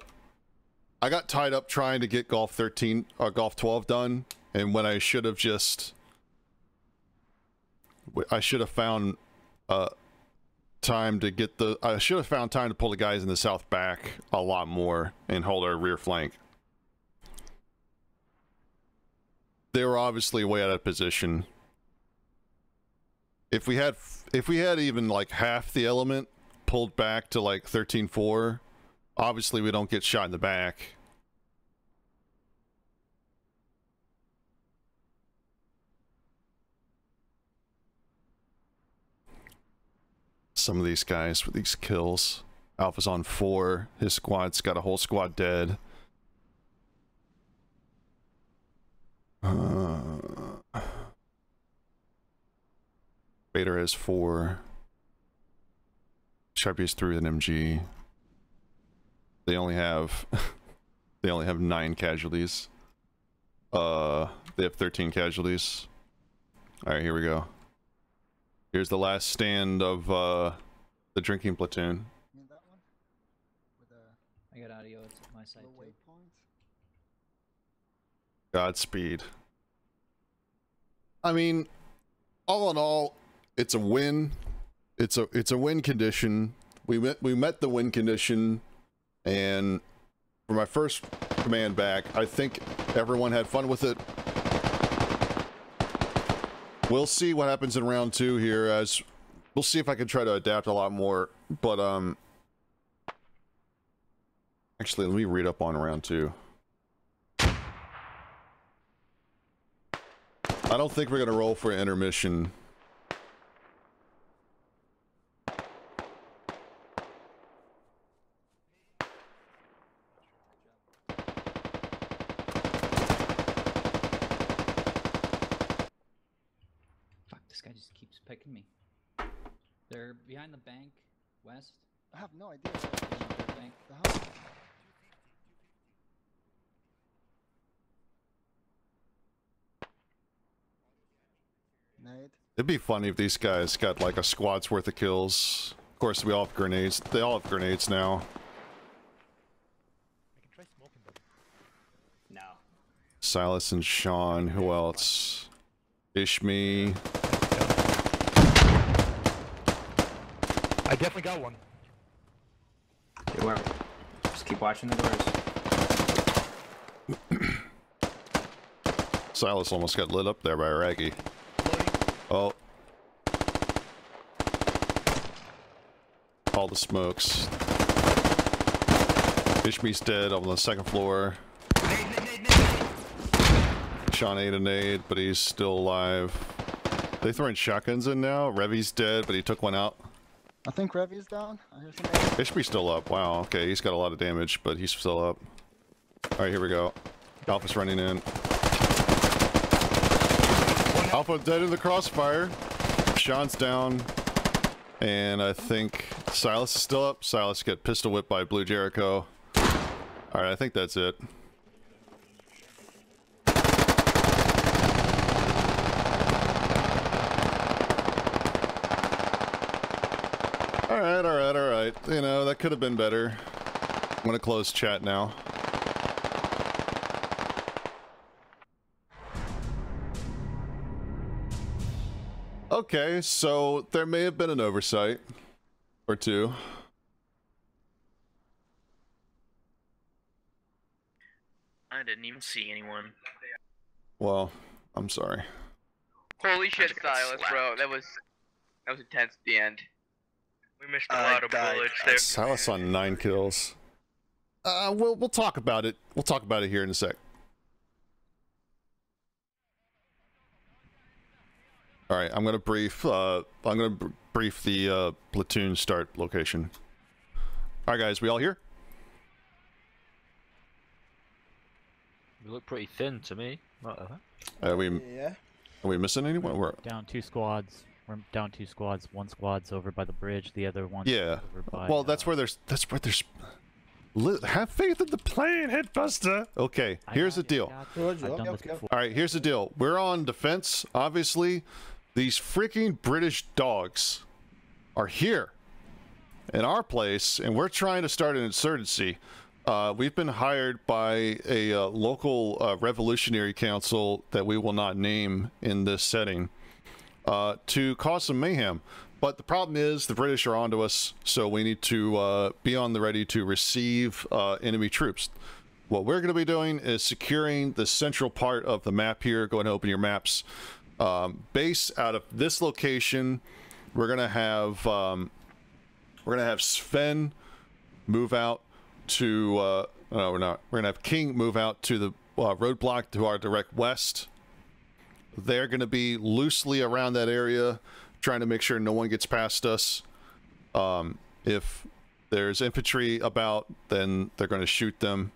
I got tied up trying to get golf 13 or golf 12 done, and when I should have just. I should have found uh, time to get the. I should have found time to pull the guys in the south back a lot more and hold our rear flank. They were obviously way out of position. If we had, if we had even like half the element pulled back to like 13-4, obviously we don't get shot in the back. Some of these guys with these kills. Alpha's on four. His squad's got a whole squad dead. Uh, Vader has four. Sharpie's through an MG. They only have they only have nine casualties. Uh they have 13 casualties. Alright, here we go. Here's the last stand of uh, the drinking platoon. I got audio. It's at my side too. Godspeed. I mean, all in all, it's a win. It's a it's a win condition. We met we met the win condition, and for my first command back, I think everyone had fun with it. We'll see what happens in round two here as we'll see if I can try to adapt a lot more. But um actually let me read up on round two. I don't think we're gonna roll for intermission. Fuck, this guy just keeps picking me. They're behind the bank, west. I have no idea. The bank. The hell? Nade. It'd be funny if these guys got like a squad's worth of kills. Of course, we all have grenades. They all have grenades now. No. Silas and Sean. Who else? Ishmi. I definitely got one. Okay, where? Just keep watching the doors. Silas almost got lit up there by Raggy. Oh. All the smokes. Ishmi's dead on the second floor. Sean ate a nade, but he's still alive. They throwing shotguns in now. Revy's dead, but he took one out. I think Revy's down. I hear somebody. Ishmi's still up. Wow, okay, he's got a lot of damage, but he's still up. Alright, here we go. Alpha's running in. Alpha dead in the crossfire. Sean's down. And I think Silas is still up. Silas got pistol whipped by Blue Jericho. Alright, I think that's it. Alright, alright, alright. You know, that could have been better. I'm gonna close chat now. Okay, so there may have been an oversight or two. I didn't even see anyone. Well, I'm sorry. Holy shit, just got Silas, bro. That was that was intense at the end. We missed a I lot of died. bullets there. Silas on nine kills. Uh, we'll we'll talk about it. We'll talk about it here in a sec. All right, I'm gonna brief. Uh, I'm gonna br- brief the uh, platoon start location. All right, guys, we all here? You look pretty thin to me. What the heck? Are we? Yeah. Are we missing anyone? We're, Down two squads. We're down two squads. One squad's over by the bridge. The other one. yeah. Over by, Well, that's where there's. That's where there's. Have faith in the plan, Headbuster. Okay, here's the deal. Told. I've Okay, done this okay. before. All right, here's the deal. We're on defense. Obviously, these freaking British dogs are here in our place, and we're trying to start an insurgency. Uh, we've been hired by a uh, local uh, revolutionary council that we will not name in this setting uh, to cause some mayhem. But the problem is the British are onto us, so we need to uh, be on the ready to receive uh, enemy troops. What we're going to be doing is securing the central part of the map here. Go ahead and open your maps. Um, base out of this location, we're going to have um, we're going to have Sven move out to uh, no, we're not. We're going to have King move out to the uh, roadblock to our direct west. They're going to be loosely around that area, trying to make sure no one gets past us. Um, if there's infantry about, then they're going to shoot them.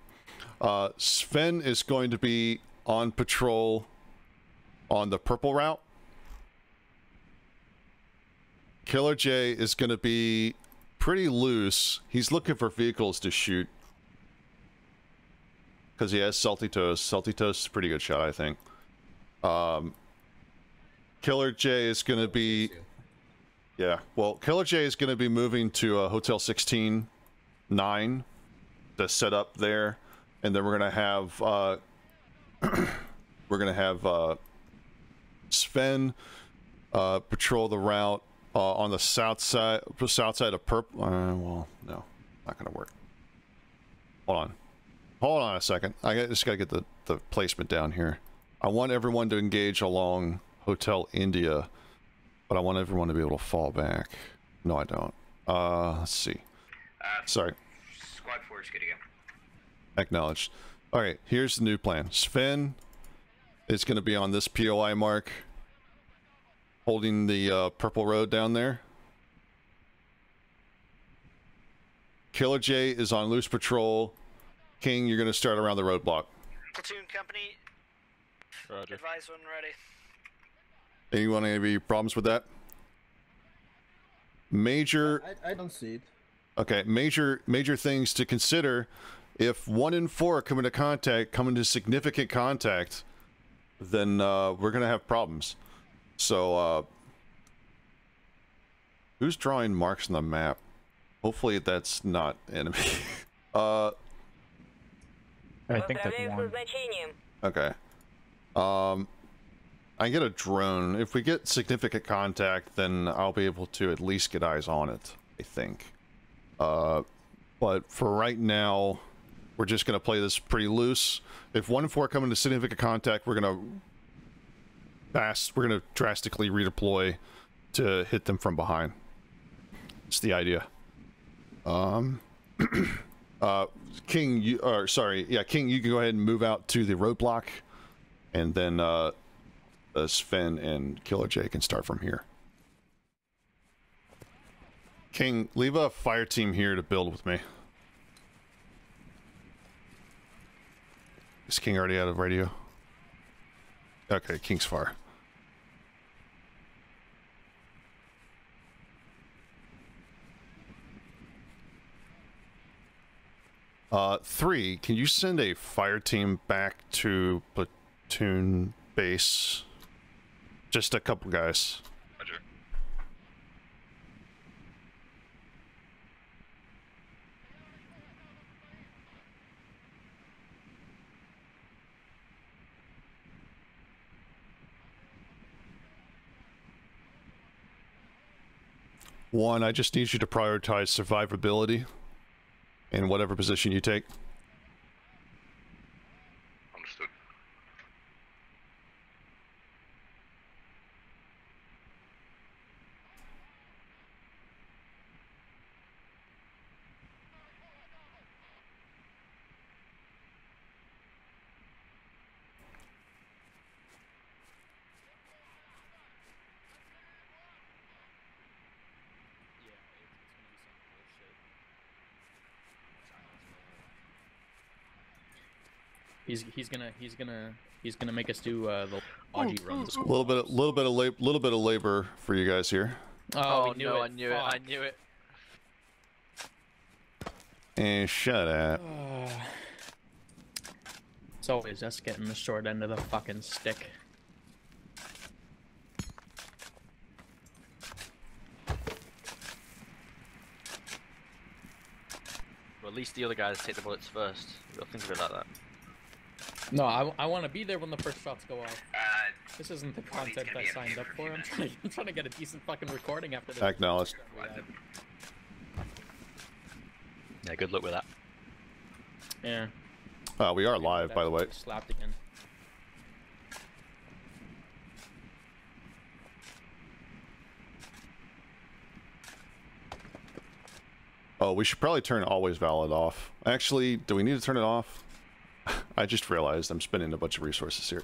Uh, Sven is going to be on patrol on the purple route. Killer J is going to be pretty loose. He's looking for vehicles to shoot. Because he has Salty Toast. Salty Toast is a pretty good shot, I think. Um, Killer J is going to be. Yeah, well, Killer J is going to be moving to uh, Hotel 16 9 to set up there. And then we're going to have. Uh, we're going to have uh, Sven uh, patrol the route uh, on the south side, south side of Purple. Uh, well, no, not going to work. Hold on. Hold on a second. I just got to get the, the placement down here. I want everyone to engage along Hotel India, but I want everyone to be able to fall back. No, I don't. Uh, let's see. Sorry. Squad 4 is good to go. Acknowledged. All right, here's the new plan. Sven is going to be on this POI mark, holding the uh, purple road down there. Killer J is on loose patrol. King, you're going to start around the roadblock. Platoon company. Advise when ready. Anyone have any problems with that? Major I, I don't see it. Okay, major major things to consider. If one in four come into contact, come into significant contact, then uh, we're gonna have problems. So, uh, who's drawing marks on the map? Hopefully, that's not enemy. uh, I think that's one. okay. Um, I get a drone. If we get significant contact, then I'll be able to at least get eyes on it. I think. Uh, but for right now, we're just gonna play this pretty loose. If one and four come into significant contact, we're gonna fast. We're gonna drastically redeploy to hit them from behind. It's the idea. Um, uh, King, you or sorry, yeah, King, you can go ahead and move out to the roadblock, and then uh, uh, Sven and Killer J can start from here. King, leave a fire team here to build with me. Is King already out of radio? Okay, King's far. Uh, three, can you send a fire team back to platoon base? Just a couple guys. Roger. One, I just need you to prioritize survivability in whatever position you take. He's he's gonna he's gonna he's gonna make us do uh, the Aji runs. A little bit, a little bit of lab, little bit of labor for you guys here. Oh, we knew no, it. I knew it. I knew it. And shut up. It's always us getting the short end of the fucking stick. Well, at least the other guys take the bullets first. You gotta think of it like that. No, I, I want to be there when the first shots go off. this isn't the content I signed up for. I'm trying, I'm trying to get a decent fucking recording after this. Acknowledged. Yeah, good luck with that. Yeah. Uh, we are live, by the way. Slapped again. Oh, we should probably turn always valid off. Actually, do we need to turn it off? I just realized I'm spending a bunch of resources here.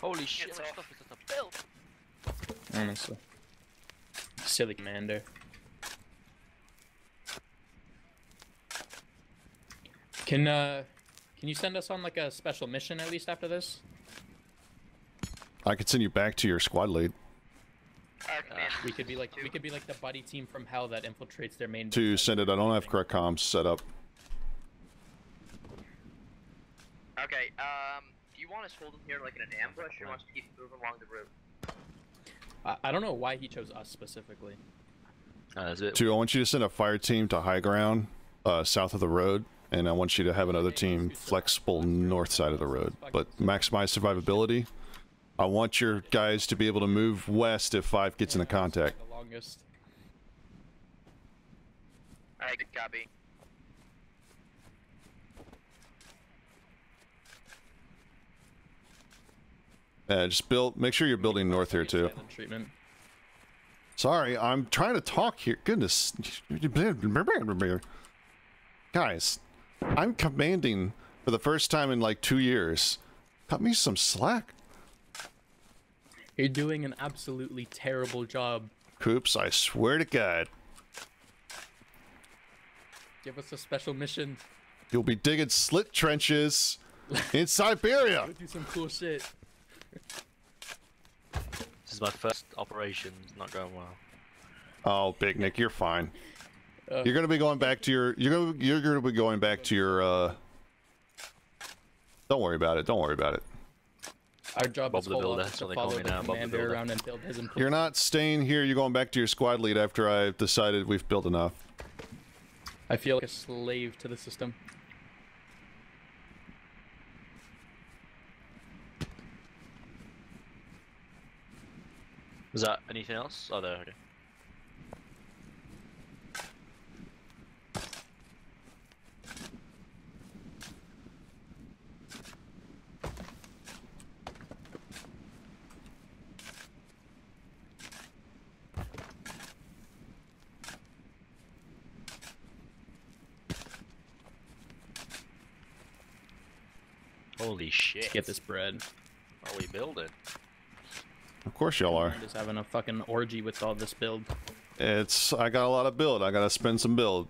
Holy shit, my stuff is just a build. Honestly. Silly commander. Can uh can you send us on like a special mission at least after this? I could send you back to your squad lead we could be like we could be like the buddy team from hell that infiltrates their main to send it. I don't have correct comms set up. Okay, um, do you want us holding here like in an ambush, or want us to keep moving along the route? I, I don't know why he chose us specifically. Uh, is it? Two, I want you to send a fire team to high ground, uh, south of the road, and I want you to have another team flexible north side of the road, but maximize survivability. I want your guys to be able to move west if five gets into contact. The longest. Alright, good copy. Yeah, just build. Make sure you're building north here too. Treatment. Sorry, I'm trying to talk here. Goodness, guys, I'm commanding for the first time in like two years. Cut me some slack. You're doing an absolutely terrible job. Coops, I swear to God, Give us a special mission. you'll be digging slit trenches in Siberia. Do some cool shit. This is my first operation. It's not going well. Oh, Big Nick, you're fine. Uh, You're gonna be going back to your. You're gonna. You're gonna be going back to your. uh... Don't worry about it. Don't worry about it. Our job Bob is the whole Builder, office that's to what they call follow me the now, Bob the Builder. around and build his improvements. You're not staying here. You're going back to your squad lead after I've decided we've built enough. I feel like a slave to the system. Was that anything else? Oh, there. Okay. Holy shit. Get this bread. Are we building? Of course y'all are. I'm just having a fucking orgy with all this build. It's. I got a lot of build. I gotta spend some build.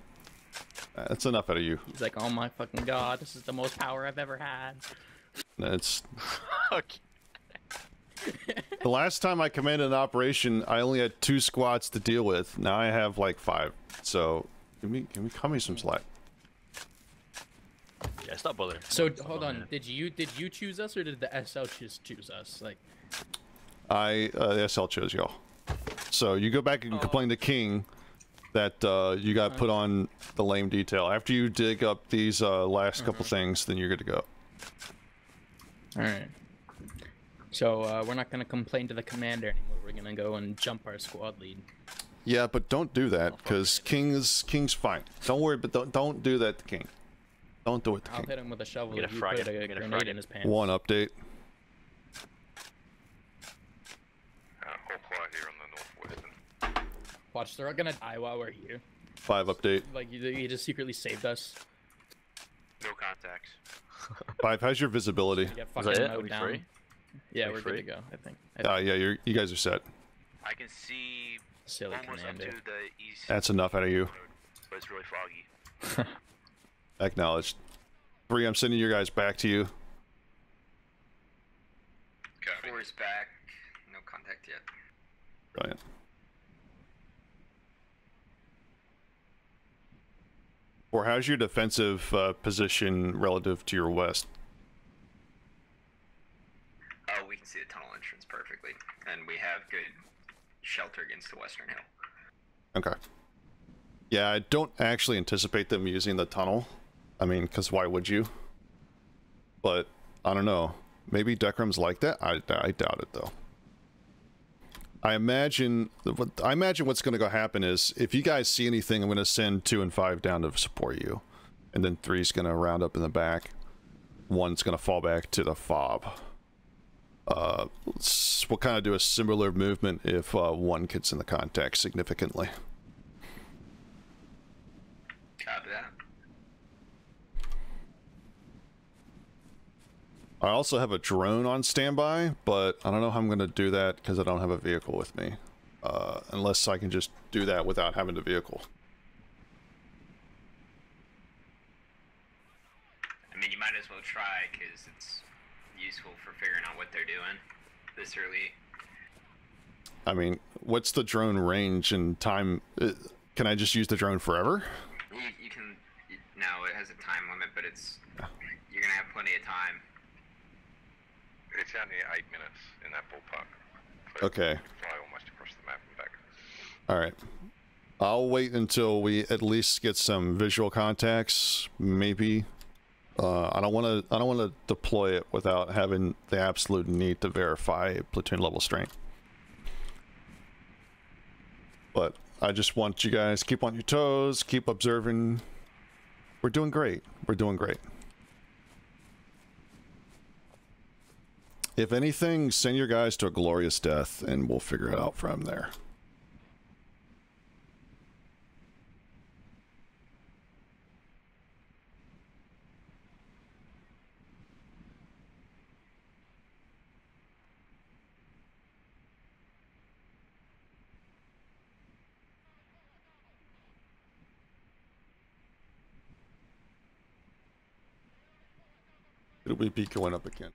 That's enough out of you. He's like, oh my fucking god, this is the most power I've ever had. That's... okay. The last time I commanded an operation, I only had two squads to deal with. Now I have like five. So, give me, give me, cut me some slack. Yeah, stop bothering. So hold on, did you did you choose us or did the SL just choose us? Like, I uh, the SL chose y'all. So you go back and complain to King that uh, you got put on the lame detail. After you dig up these uh, last couple things, then you're good to go. all right. So uh, we're not gonna complain to the commander anymore. We're gonna go and jump our squad lead. Yeah, but don't do that because King is King's fine. Don't worry, but don't don't do that to King. Don't do it to I'll King. hit him with a shovel Get a if you frag put a get a grenade frag in his pants. One update. Uh, all quiet here on the northwestern. Watch, they're gonna die while we're here. Five update. Like you, you just secretly saved us. No contacts. Five. How's your visibility? You get Was that it? Are we down. free? Yeah, Are we we're free? good to go. I think. I Uh, yeah, you're you guys are set. I can see Silly almost commander. up to the east, That's enough out of you. but it's really foggy. Acknowledged. Three. I'm sending you guys back to you. Four is back. No contact yet. Brilliant. Or how's your defensive uh, position relative to your west? Oh, we can see the tunnel entrance perfectly, and we have good shelter against the western hill. Okay. Yeah, I don't actually anticipate them using the tunnel. I mean, because why would you? But I don't know. Maybe Decrum's like that. I, I doubt it though. I imagine I imagine what's going to go happen is if you guys see anything, I'm going to send two and five down to support you, and then three's going to round up in the back. One's going to fall back to the fob. Uh, we'll kind of do a similar movement if uh, one gets in the contact significantly. Copy that. I also have a drone on standby, but I don't know how I'm going to do that because I don't have a vehicle with me. Uh, unless I can just do that without having the vehicle. I mean, you might as well try because it's useful for figuring out what they're doing this early. I mean, what's the drone range and time? Uh, Can I just use the drone forever? You, you can. You, no, it has a time limit, but it's you're gonna have plenty of time. It's only eight minutes in that ballpark. Okay. Fly almost across the map and back. All right. I'll wait until we at least get some visual contacts. Maybe. Uh, I don't want to. I don't want to deploy it without having the absolute need to verify platoon level strength. But I just want you guys keep on your toes, keep observing. We're doing great. We're doing great. If anything, send your guys to a glorious death, and we'll figure it out from there. It'll be going up again.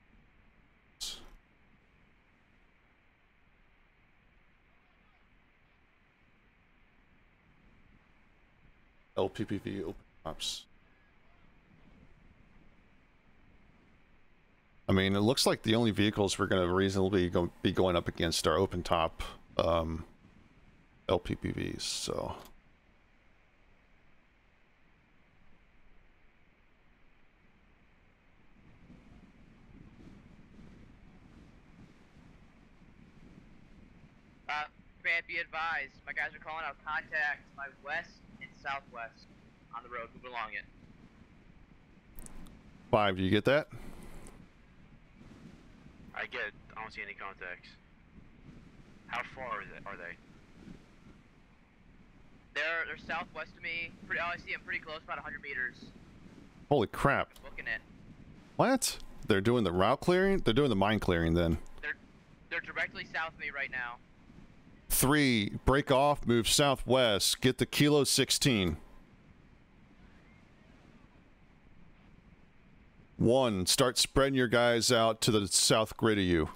LPPV open ops. I mean, it looks like the only vehicles we're going to reasonably go, be going up against are open top um, LPPVs, so. Uh, command, be advised. My guys are calling out contact my west southwest on the road. moving along it. Five, do you get that? I get. I don't see any contacts. How far is it, are they? They're they're southwest of me. Pretty. Oh, I see them pretty close, about 100 meters. Holy crap. Booking it. What? They're doing the route clearing? They're doing the mine clearing then. They're they're directly south of me right now. Three, break off, move southwest, get the kilo 16. One, start spreading your guys out to the south grid of you.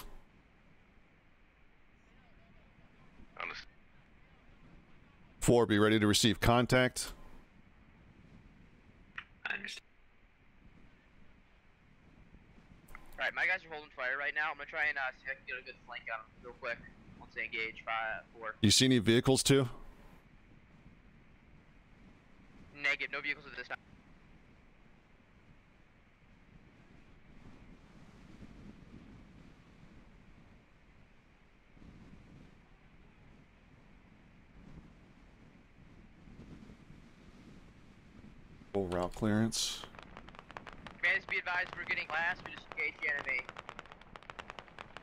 Four, be ready to receive contact. Alright, my guys are holding fire right now. I'm gonna try and uh, see if I can get a good flank on them real quick. It's engage five four. You see any vehicles too? Negative, no vehicles at this time. Full route clearance. Commanders be advised we're getting last, we just engage the enemy.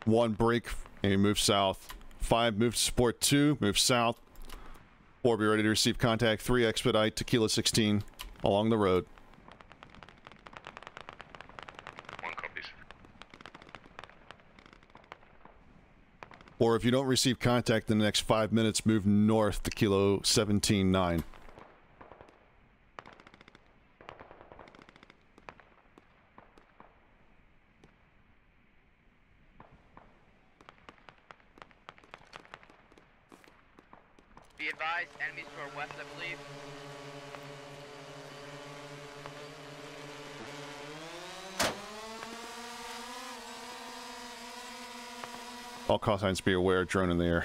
One break and he moves south. Five move to support two, move south. Four be ready to receive contact. Three expedite to Kilo 16 along the road. One copies. Or if you don't receive contact in the next five minutes, move north to Kilo 17 9. Be advised, enemies to our west, I believe. Signs be aware, drone in the air.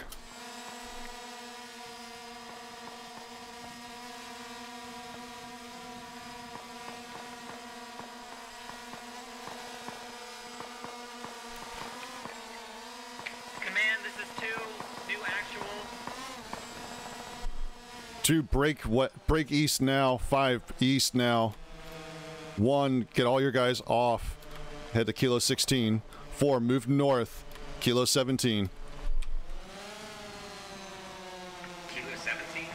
Command, this is two. New actual. Two break what break east now. Five east now. One, get all your guys off. Head to Kilo 16. Four, move north. Kilo 17. Kilo 17?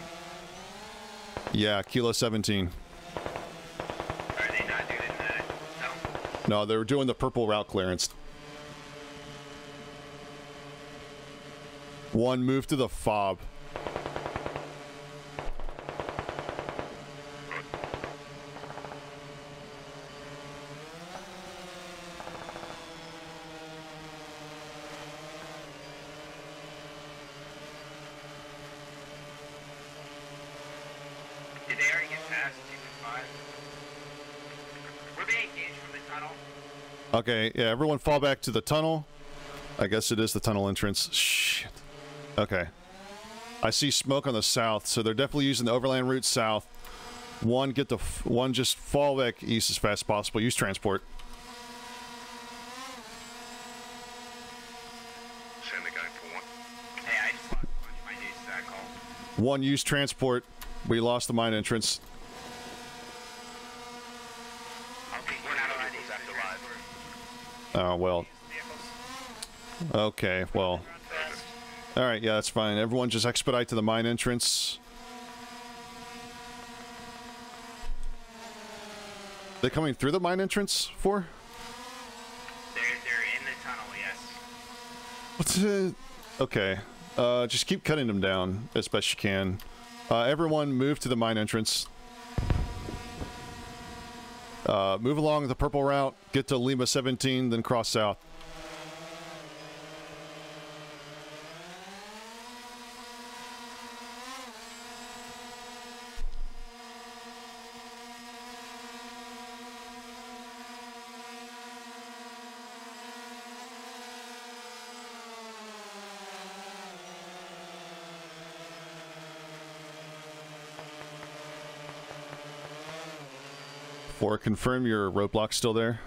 Yeah, Kilo 17. Are they not doing that? No, they were doing the purple route clearance. One, move to the fob. Did they already get past 2 and 5? We're being engaged from the tunnel. Okay, yeah, everyone fall back to the tunnel. I guess it is the tunnel entrance. Shit. Okay. I see smoke on the south, so they're definitely using the overland route south. One, get the f- one, just fall back east as fast as possible. Use transport. Send the going for one. Hey, I just lost a bunch of my news to that. One, use transport. We lost the mine entrance. We're not allowed to use after live. Oh, well. Okay, well. Alright, yeah, that's fine. Everyone just expedite to the mine entrance. They're coming through the mine entrance for? They're, they're in the tunnel, yes. What's it? Okay. Uh, just keep cutting them down as best you can. Uh, everyone move to the mine entrance. Uh, move along the purple route, get to Lima 17, then cross south. Four, confirm your roadblock's still there.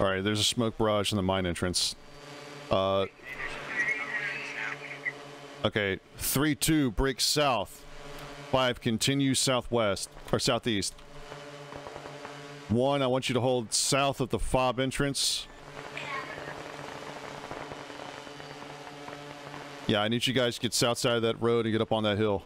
Alright, there's a smoke barrage in the mine entrance. Uh, okay, 3-2, break south. 5, continue southwest, or southeast. 1, I want you to hold south of the fob entrance. Yeah, I need you guys to get south side of that road and get up on that hill.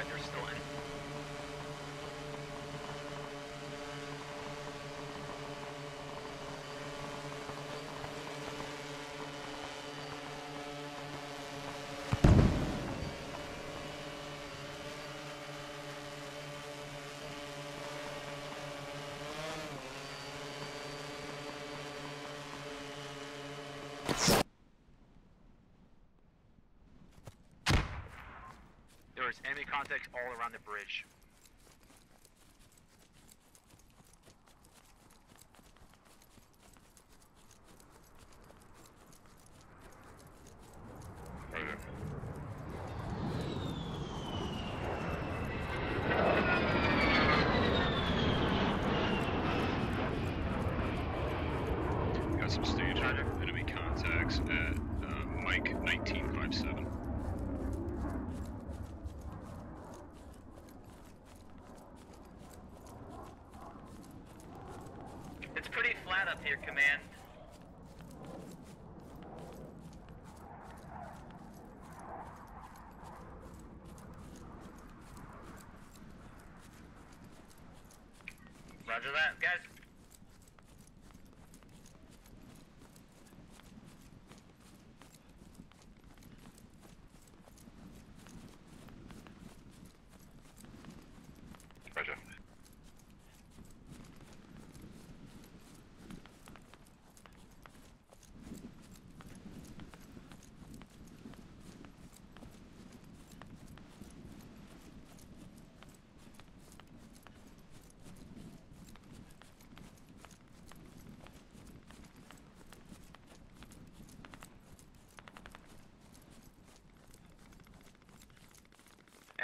inside your store. There's enemy contacts all around the bridge.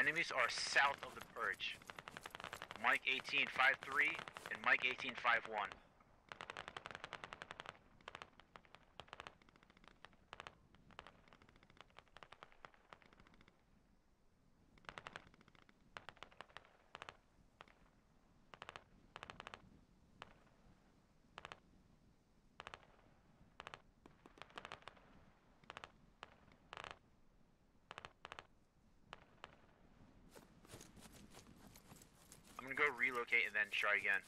enemies are south of the purge. Mike 1853 and Mike 1851. And try again.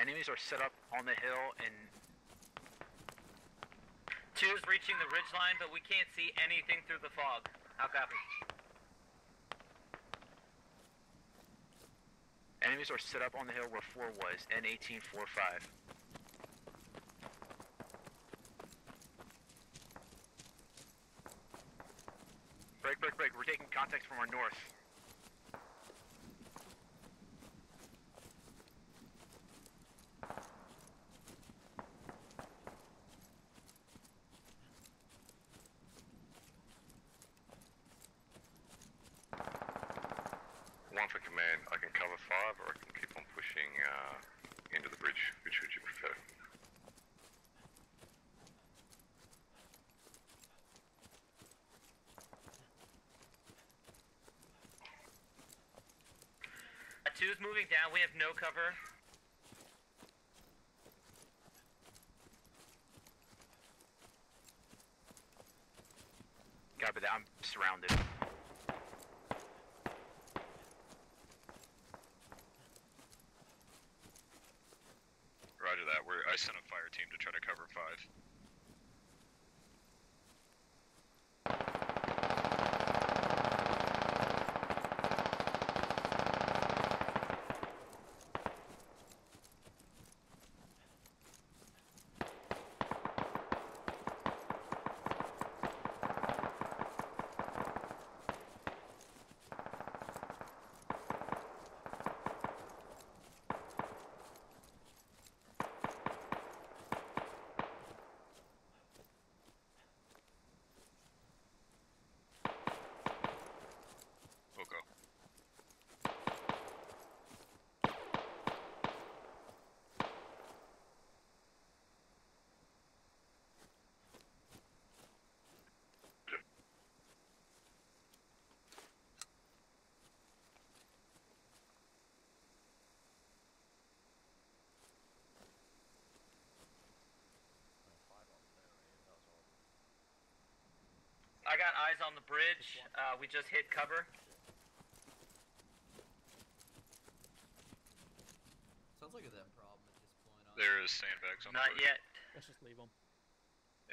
Enemies are set up on the hill and Two is reaching the ridge line, but we can't see anything through the fog. How copy? enemies are set up on the hill where 4 was, N1845. Break, break, break. We're taking contact from our north. One for command, I can cover five or I can keep on pushing uh, into the bridge. Which would you prefer? Uh, two's moving down. We have no cover. Copy that. I'm surrounded. Roger that. We're, I sent a fire team to try to cover five. Poco. I got eyes on the bridge. Uh, we just hit cover. Sounds like a them problem at this point. There is sandbags on Not the bridge. Not yet. Let's just leave them.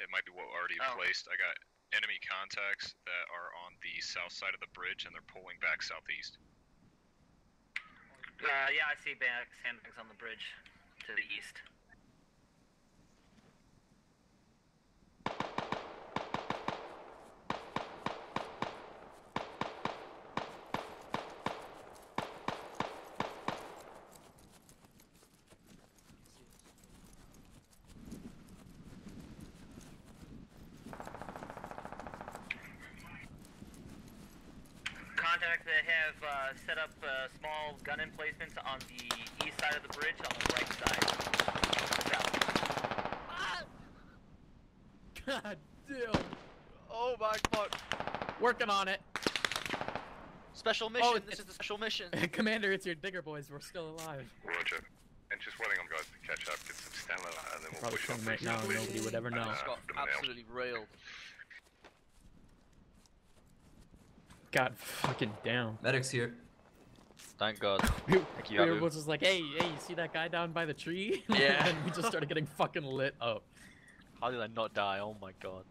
It might be what already Oh. placed. I got enemy contacts that are on the south side of the bridge and they're pulling back southeast. Uh, yeah, I see sandbags on the bridge to the east. Contact that have uh, set up uh, small gun emplacements on the east side of the bridge, on the right side. South. God damn. Oh my god. Working on it. Special mission. Oh, this is the special mission. Commander, it's your digger boys. We're still alive. Roger. And just waiting on guys to catch up, get some stamina, and then we'll Probably push on killing right now. southeast. Nobody would ever know. Uh, Just got put 'em down. absolutely railed. God fucking damn. Medics here. Thank God. We, Thank you, we were just like, hey, hey, you see that guy down by the tree? Yeah. and we just started getting fucking lit up. How did I not die? Oh my god.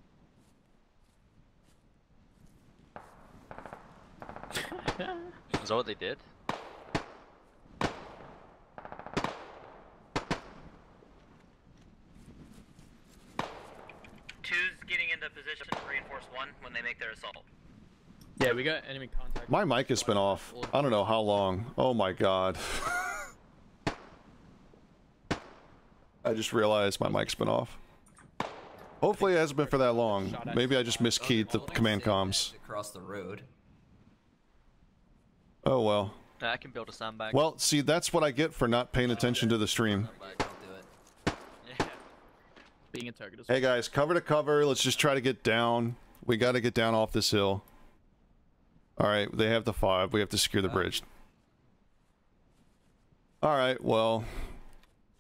Is that what they did? Two's getting into position to reinforce one when they make their assault. Yeah, we got enemy contact. My mic has been off. I don't know how long. Oh my god. I just realized my mic's been off. Hopefully it hasn't been for that long. Maybe I just miskeyed the command comms. Across the road. Oh well. I can build a sandbag. Well, see, that's what I get for not paying attention to the stream. Being a target Hey guys, cover to cover. Let's just try to get down. We got to get down off this hill. All right, they have the five. We have to secure the bridge. All right, well,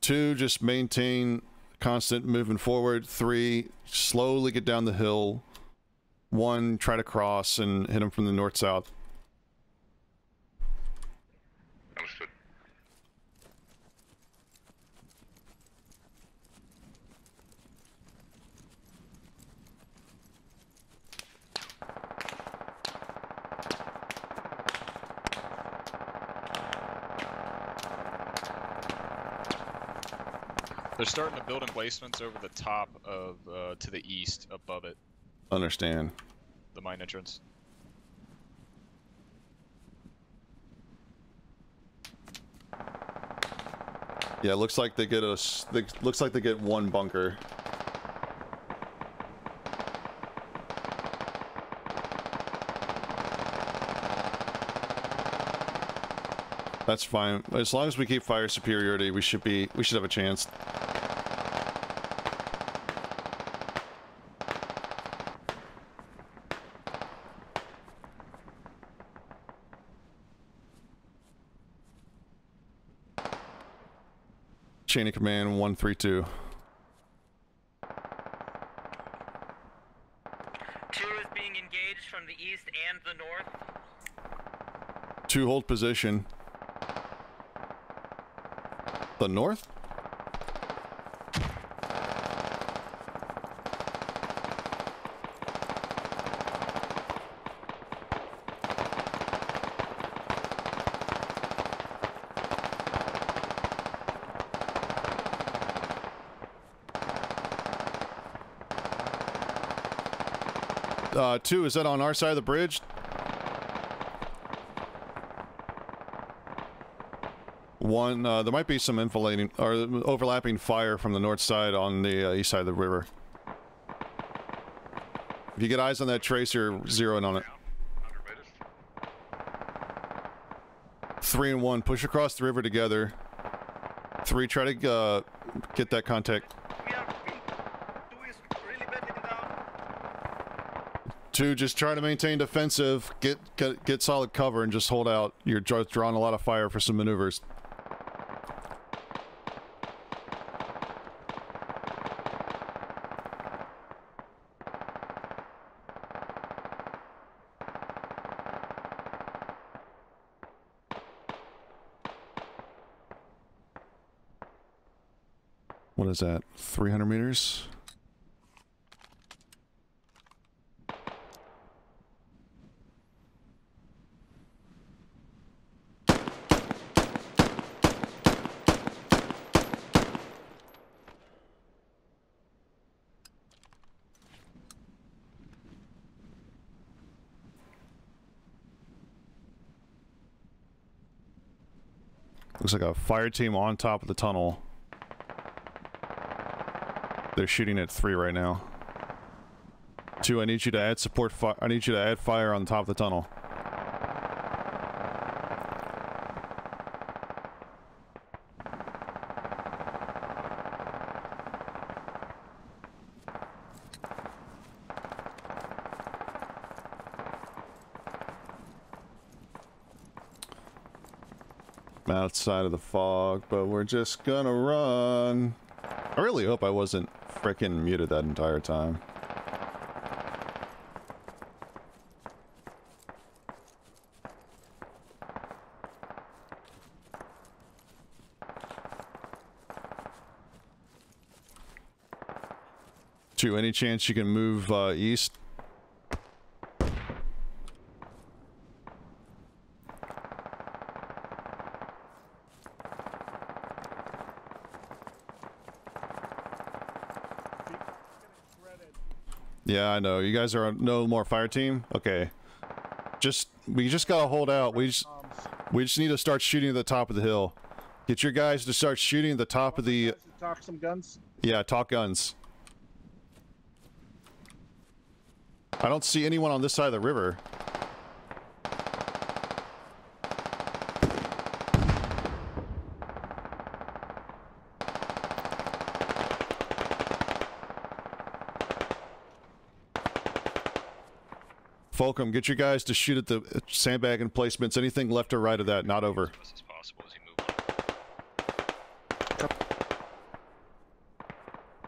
two, just maintain constant moving forward. Three, slowly get down the hill. One, try to cross and hit them from the north They're starting to build emplacements over the top of, uh, to the east, above it, Understand. the mine entrance. Yeah, it looks like they get a. They, looks like they get one bunker. That's fine. As long as we keep fire superiority, we should be. We should have a chance. Chain of command one three two. Two is being engaged from the east and the north. Two hold position. The north? Uh, two, is that on our side of the bridge? One, uh, there might be some enfilading or overlapping fire from the north side on the uh, east side of the river. If you get eyes on that tracer, zero in on it. Three and one, push across the river together. Three, try to uh, get that contact. Two, just try to maintain defensive, get get, get solid cover, and just hold out. You're drawing a lot of fire for some maneuvers. What is that? 300 meters? Looks like a fire team on top of the tunnel. They're shooting at three right now. Two, I need you to add support. I need you to add fire on top of the tunnel. side of the fog, but we're just gonna run. I really hope I wasn't freaking muted that entire time. To any chance you can move uh, east I know. You guys are no more fire team? Okay. Just, we just gotta hold out. We just, we just need to start shooting at the top of the hill. Get your guys to start shooting at the top of the... Talk some guns. Yeah, talk guns. I don't see anyone on this side of the river. Fulcrum, get your guys to shoot at the sandbag emplacements. Anything left or right of that, not over.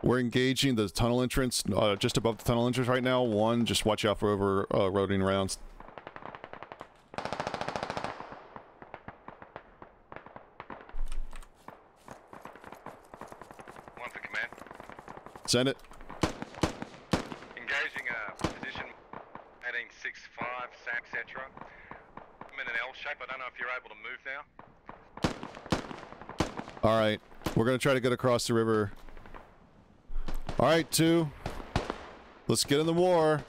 We're engaging the tunnel entrance, uh, just above the tunnel entrance right now. One, just watch out for over uh, roading rounds. One for command. Send it. Engaging a position 1865, etc. I'm in an L shape. I don't know if you're able to move now. All we're gonna try to get across the river. All right, two. Let's get in the war.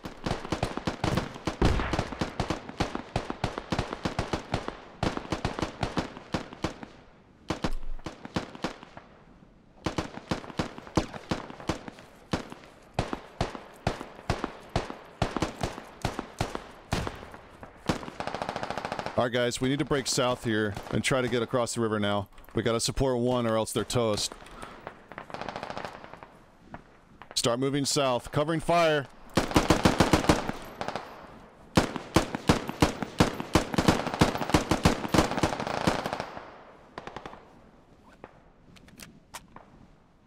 All right, guys, we need to break south here and try to get across the river now. We gotta support one or else they're toast. Start moving south. Covering fire.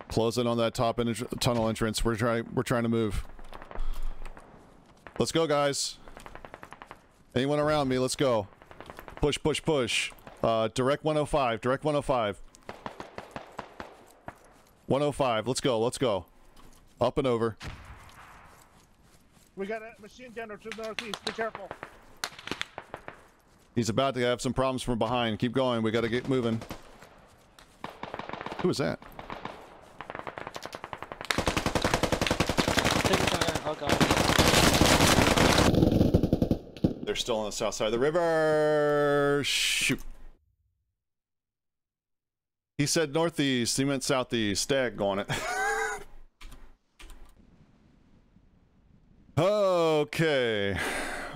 Close in on that top en tunnel entrance. We're trying. We're trying to move. Let's go, guys. Anyone around me? Let's go. Push, push, push. Uh, direct 105. Direct 105. 105. Let's go. Let's go. Up and over. We got a machine gunner to the northeast. Be careful. He's about to have some problems from behind. Keep going. We got to get moving. Who was that? They're still on the south side of the river. Shoot. He said northeast. He meant southeast. Stag on it. okay.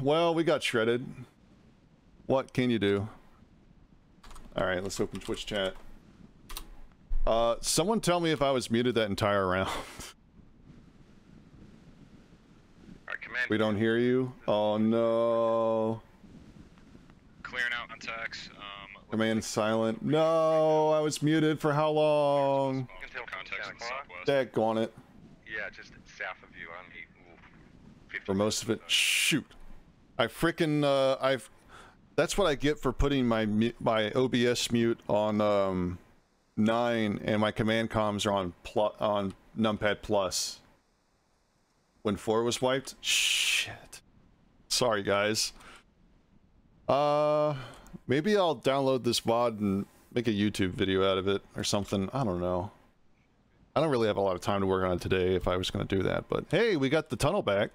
Well, we got shredded. What can you do? Alright, let's open Twitch chat. Uh, someone tell me if I was muted that entire round. we don't hear you? Oh no. Clearing out attacks. Um, Command silent. No, I was muted for how long? contacts in southwest. Deck on it. Yeah, just south of you. I'm ooh, For most of it. Shoot. I frickin' uh, I've. That's what I get for putting my my OBS mute on um, nine, and my command comms are on pl- on numpad plus. When four was wiped, shit. Sorry, guys. Uh, maybe I'll download this VOD and make a YouTube video out of it or something. I don't know. I don't really have a lot of time to work on it today if I was going to do that, but hey, we got the tunnel back.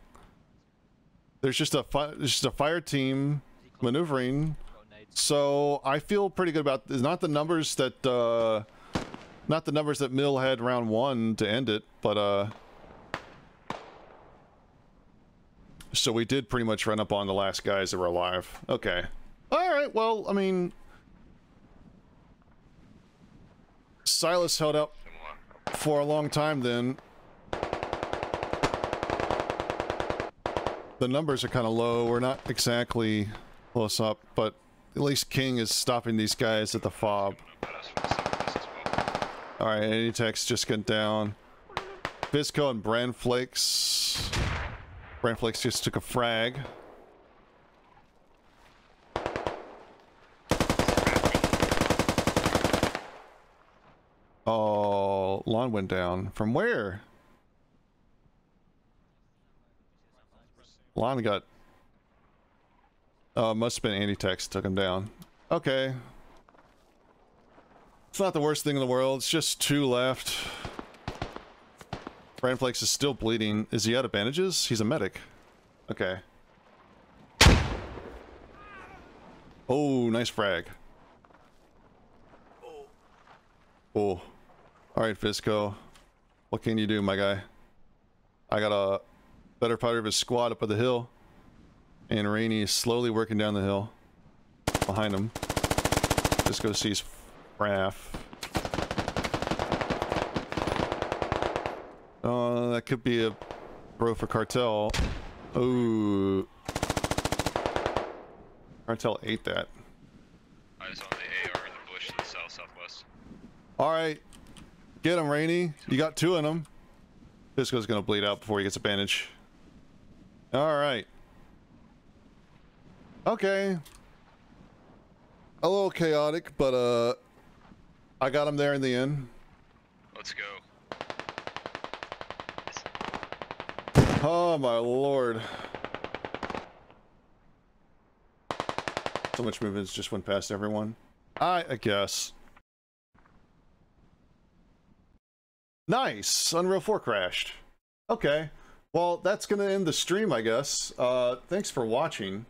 There's just a just a fire team maneuvering, so I feel pretty good about. Not the numbers that uh, not the numbers that Mill had round one to end it, but uh. So we did pretty much run up on the last guys that were alive. Okay. Well, I mean... Silas held up for a long time then. The numbers are kind of low. We're not exactly close up, but at least King is stopping these guys at the fob. Alright, Anitex just got down. Bisco and Bran Flakes. Bran Flakes just took a frag. Oh, lawn went down. From where? Lawn got... Uh, must have been anti-text took him down. Okay. It's not the worst thing in the world. It's just two left. Flakes is still bleeding. Is he out of bandages? He's a medic. Okay. Oh, nice frag. Oh. Alright, Fisco. What can you do, my guy? I got a better part of his squad up at the hill. And Rainey is slowly working down the hill. Behind him. Fisco sees Fraff. Uh, that could be a bro for Cartel. Ooh. Cartel ate that. Eyes on the AR in the bush to the south southwest. Alright. Get him, Rainy. You got two in him. Fisco's gonna bleed out before he gets a bandage. Alright. Okay. A little chaotic, but uh... I got him there in the end. Let's go. Oh my lord. So much movements just went past everyone. I, I guess. Nice! Unreal 4 crashed. Okay. Well, that's gonna end the stream, I guess. Uh, thanks for watching.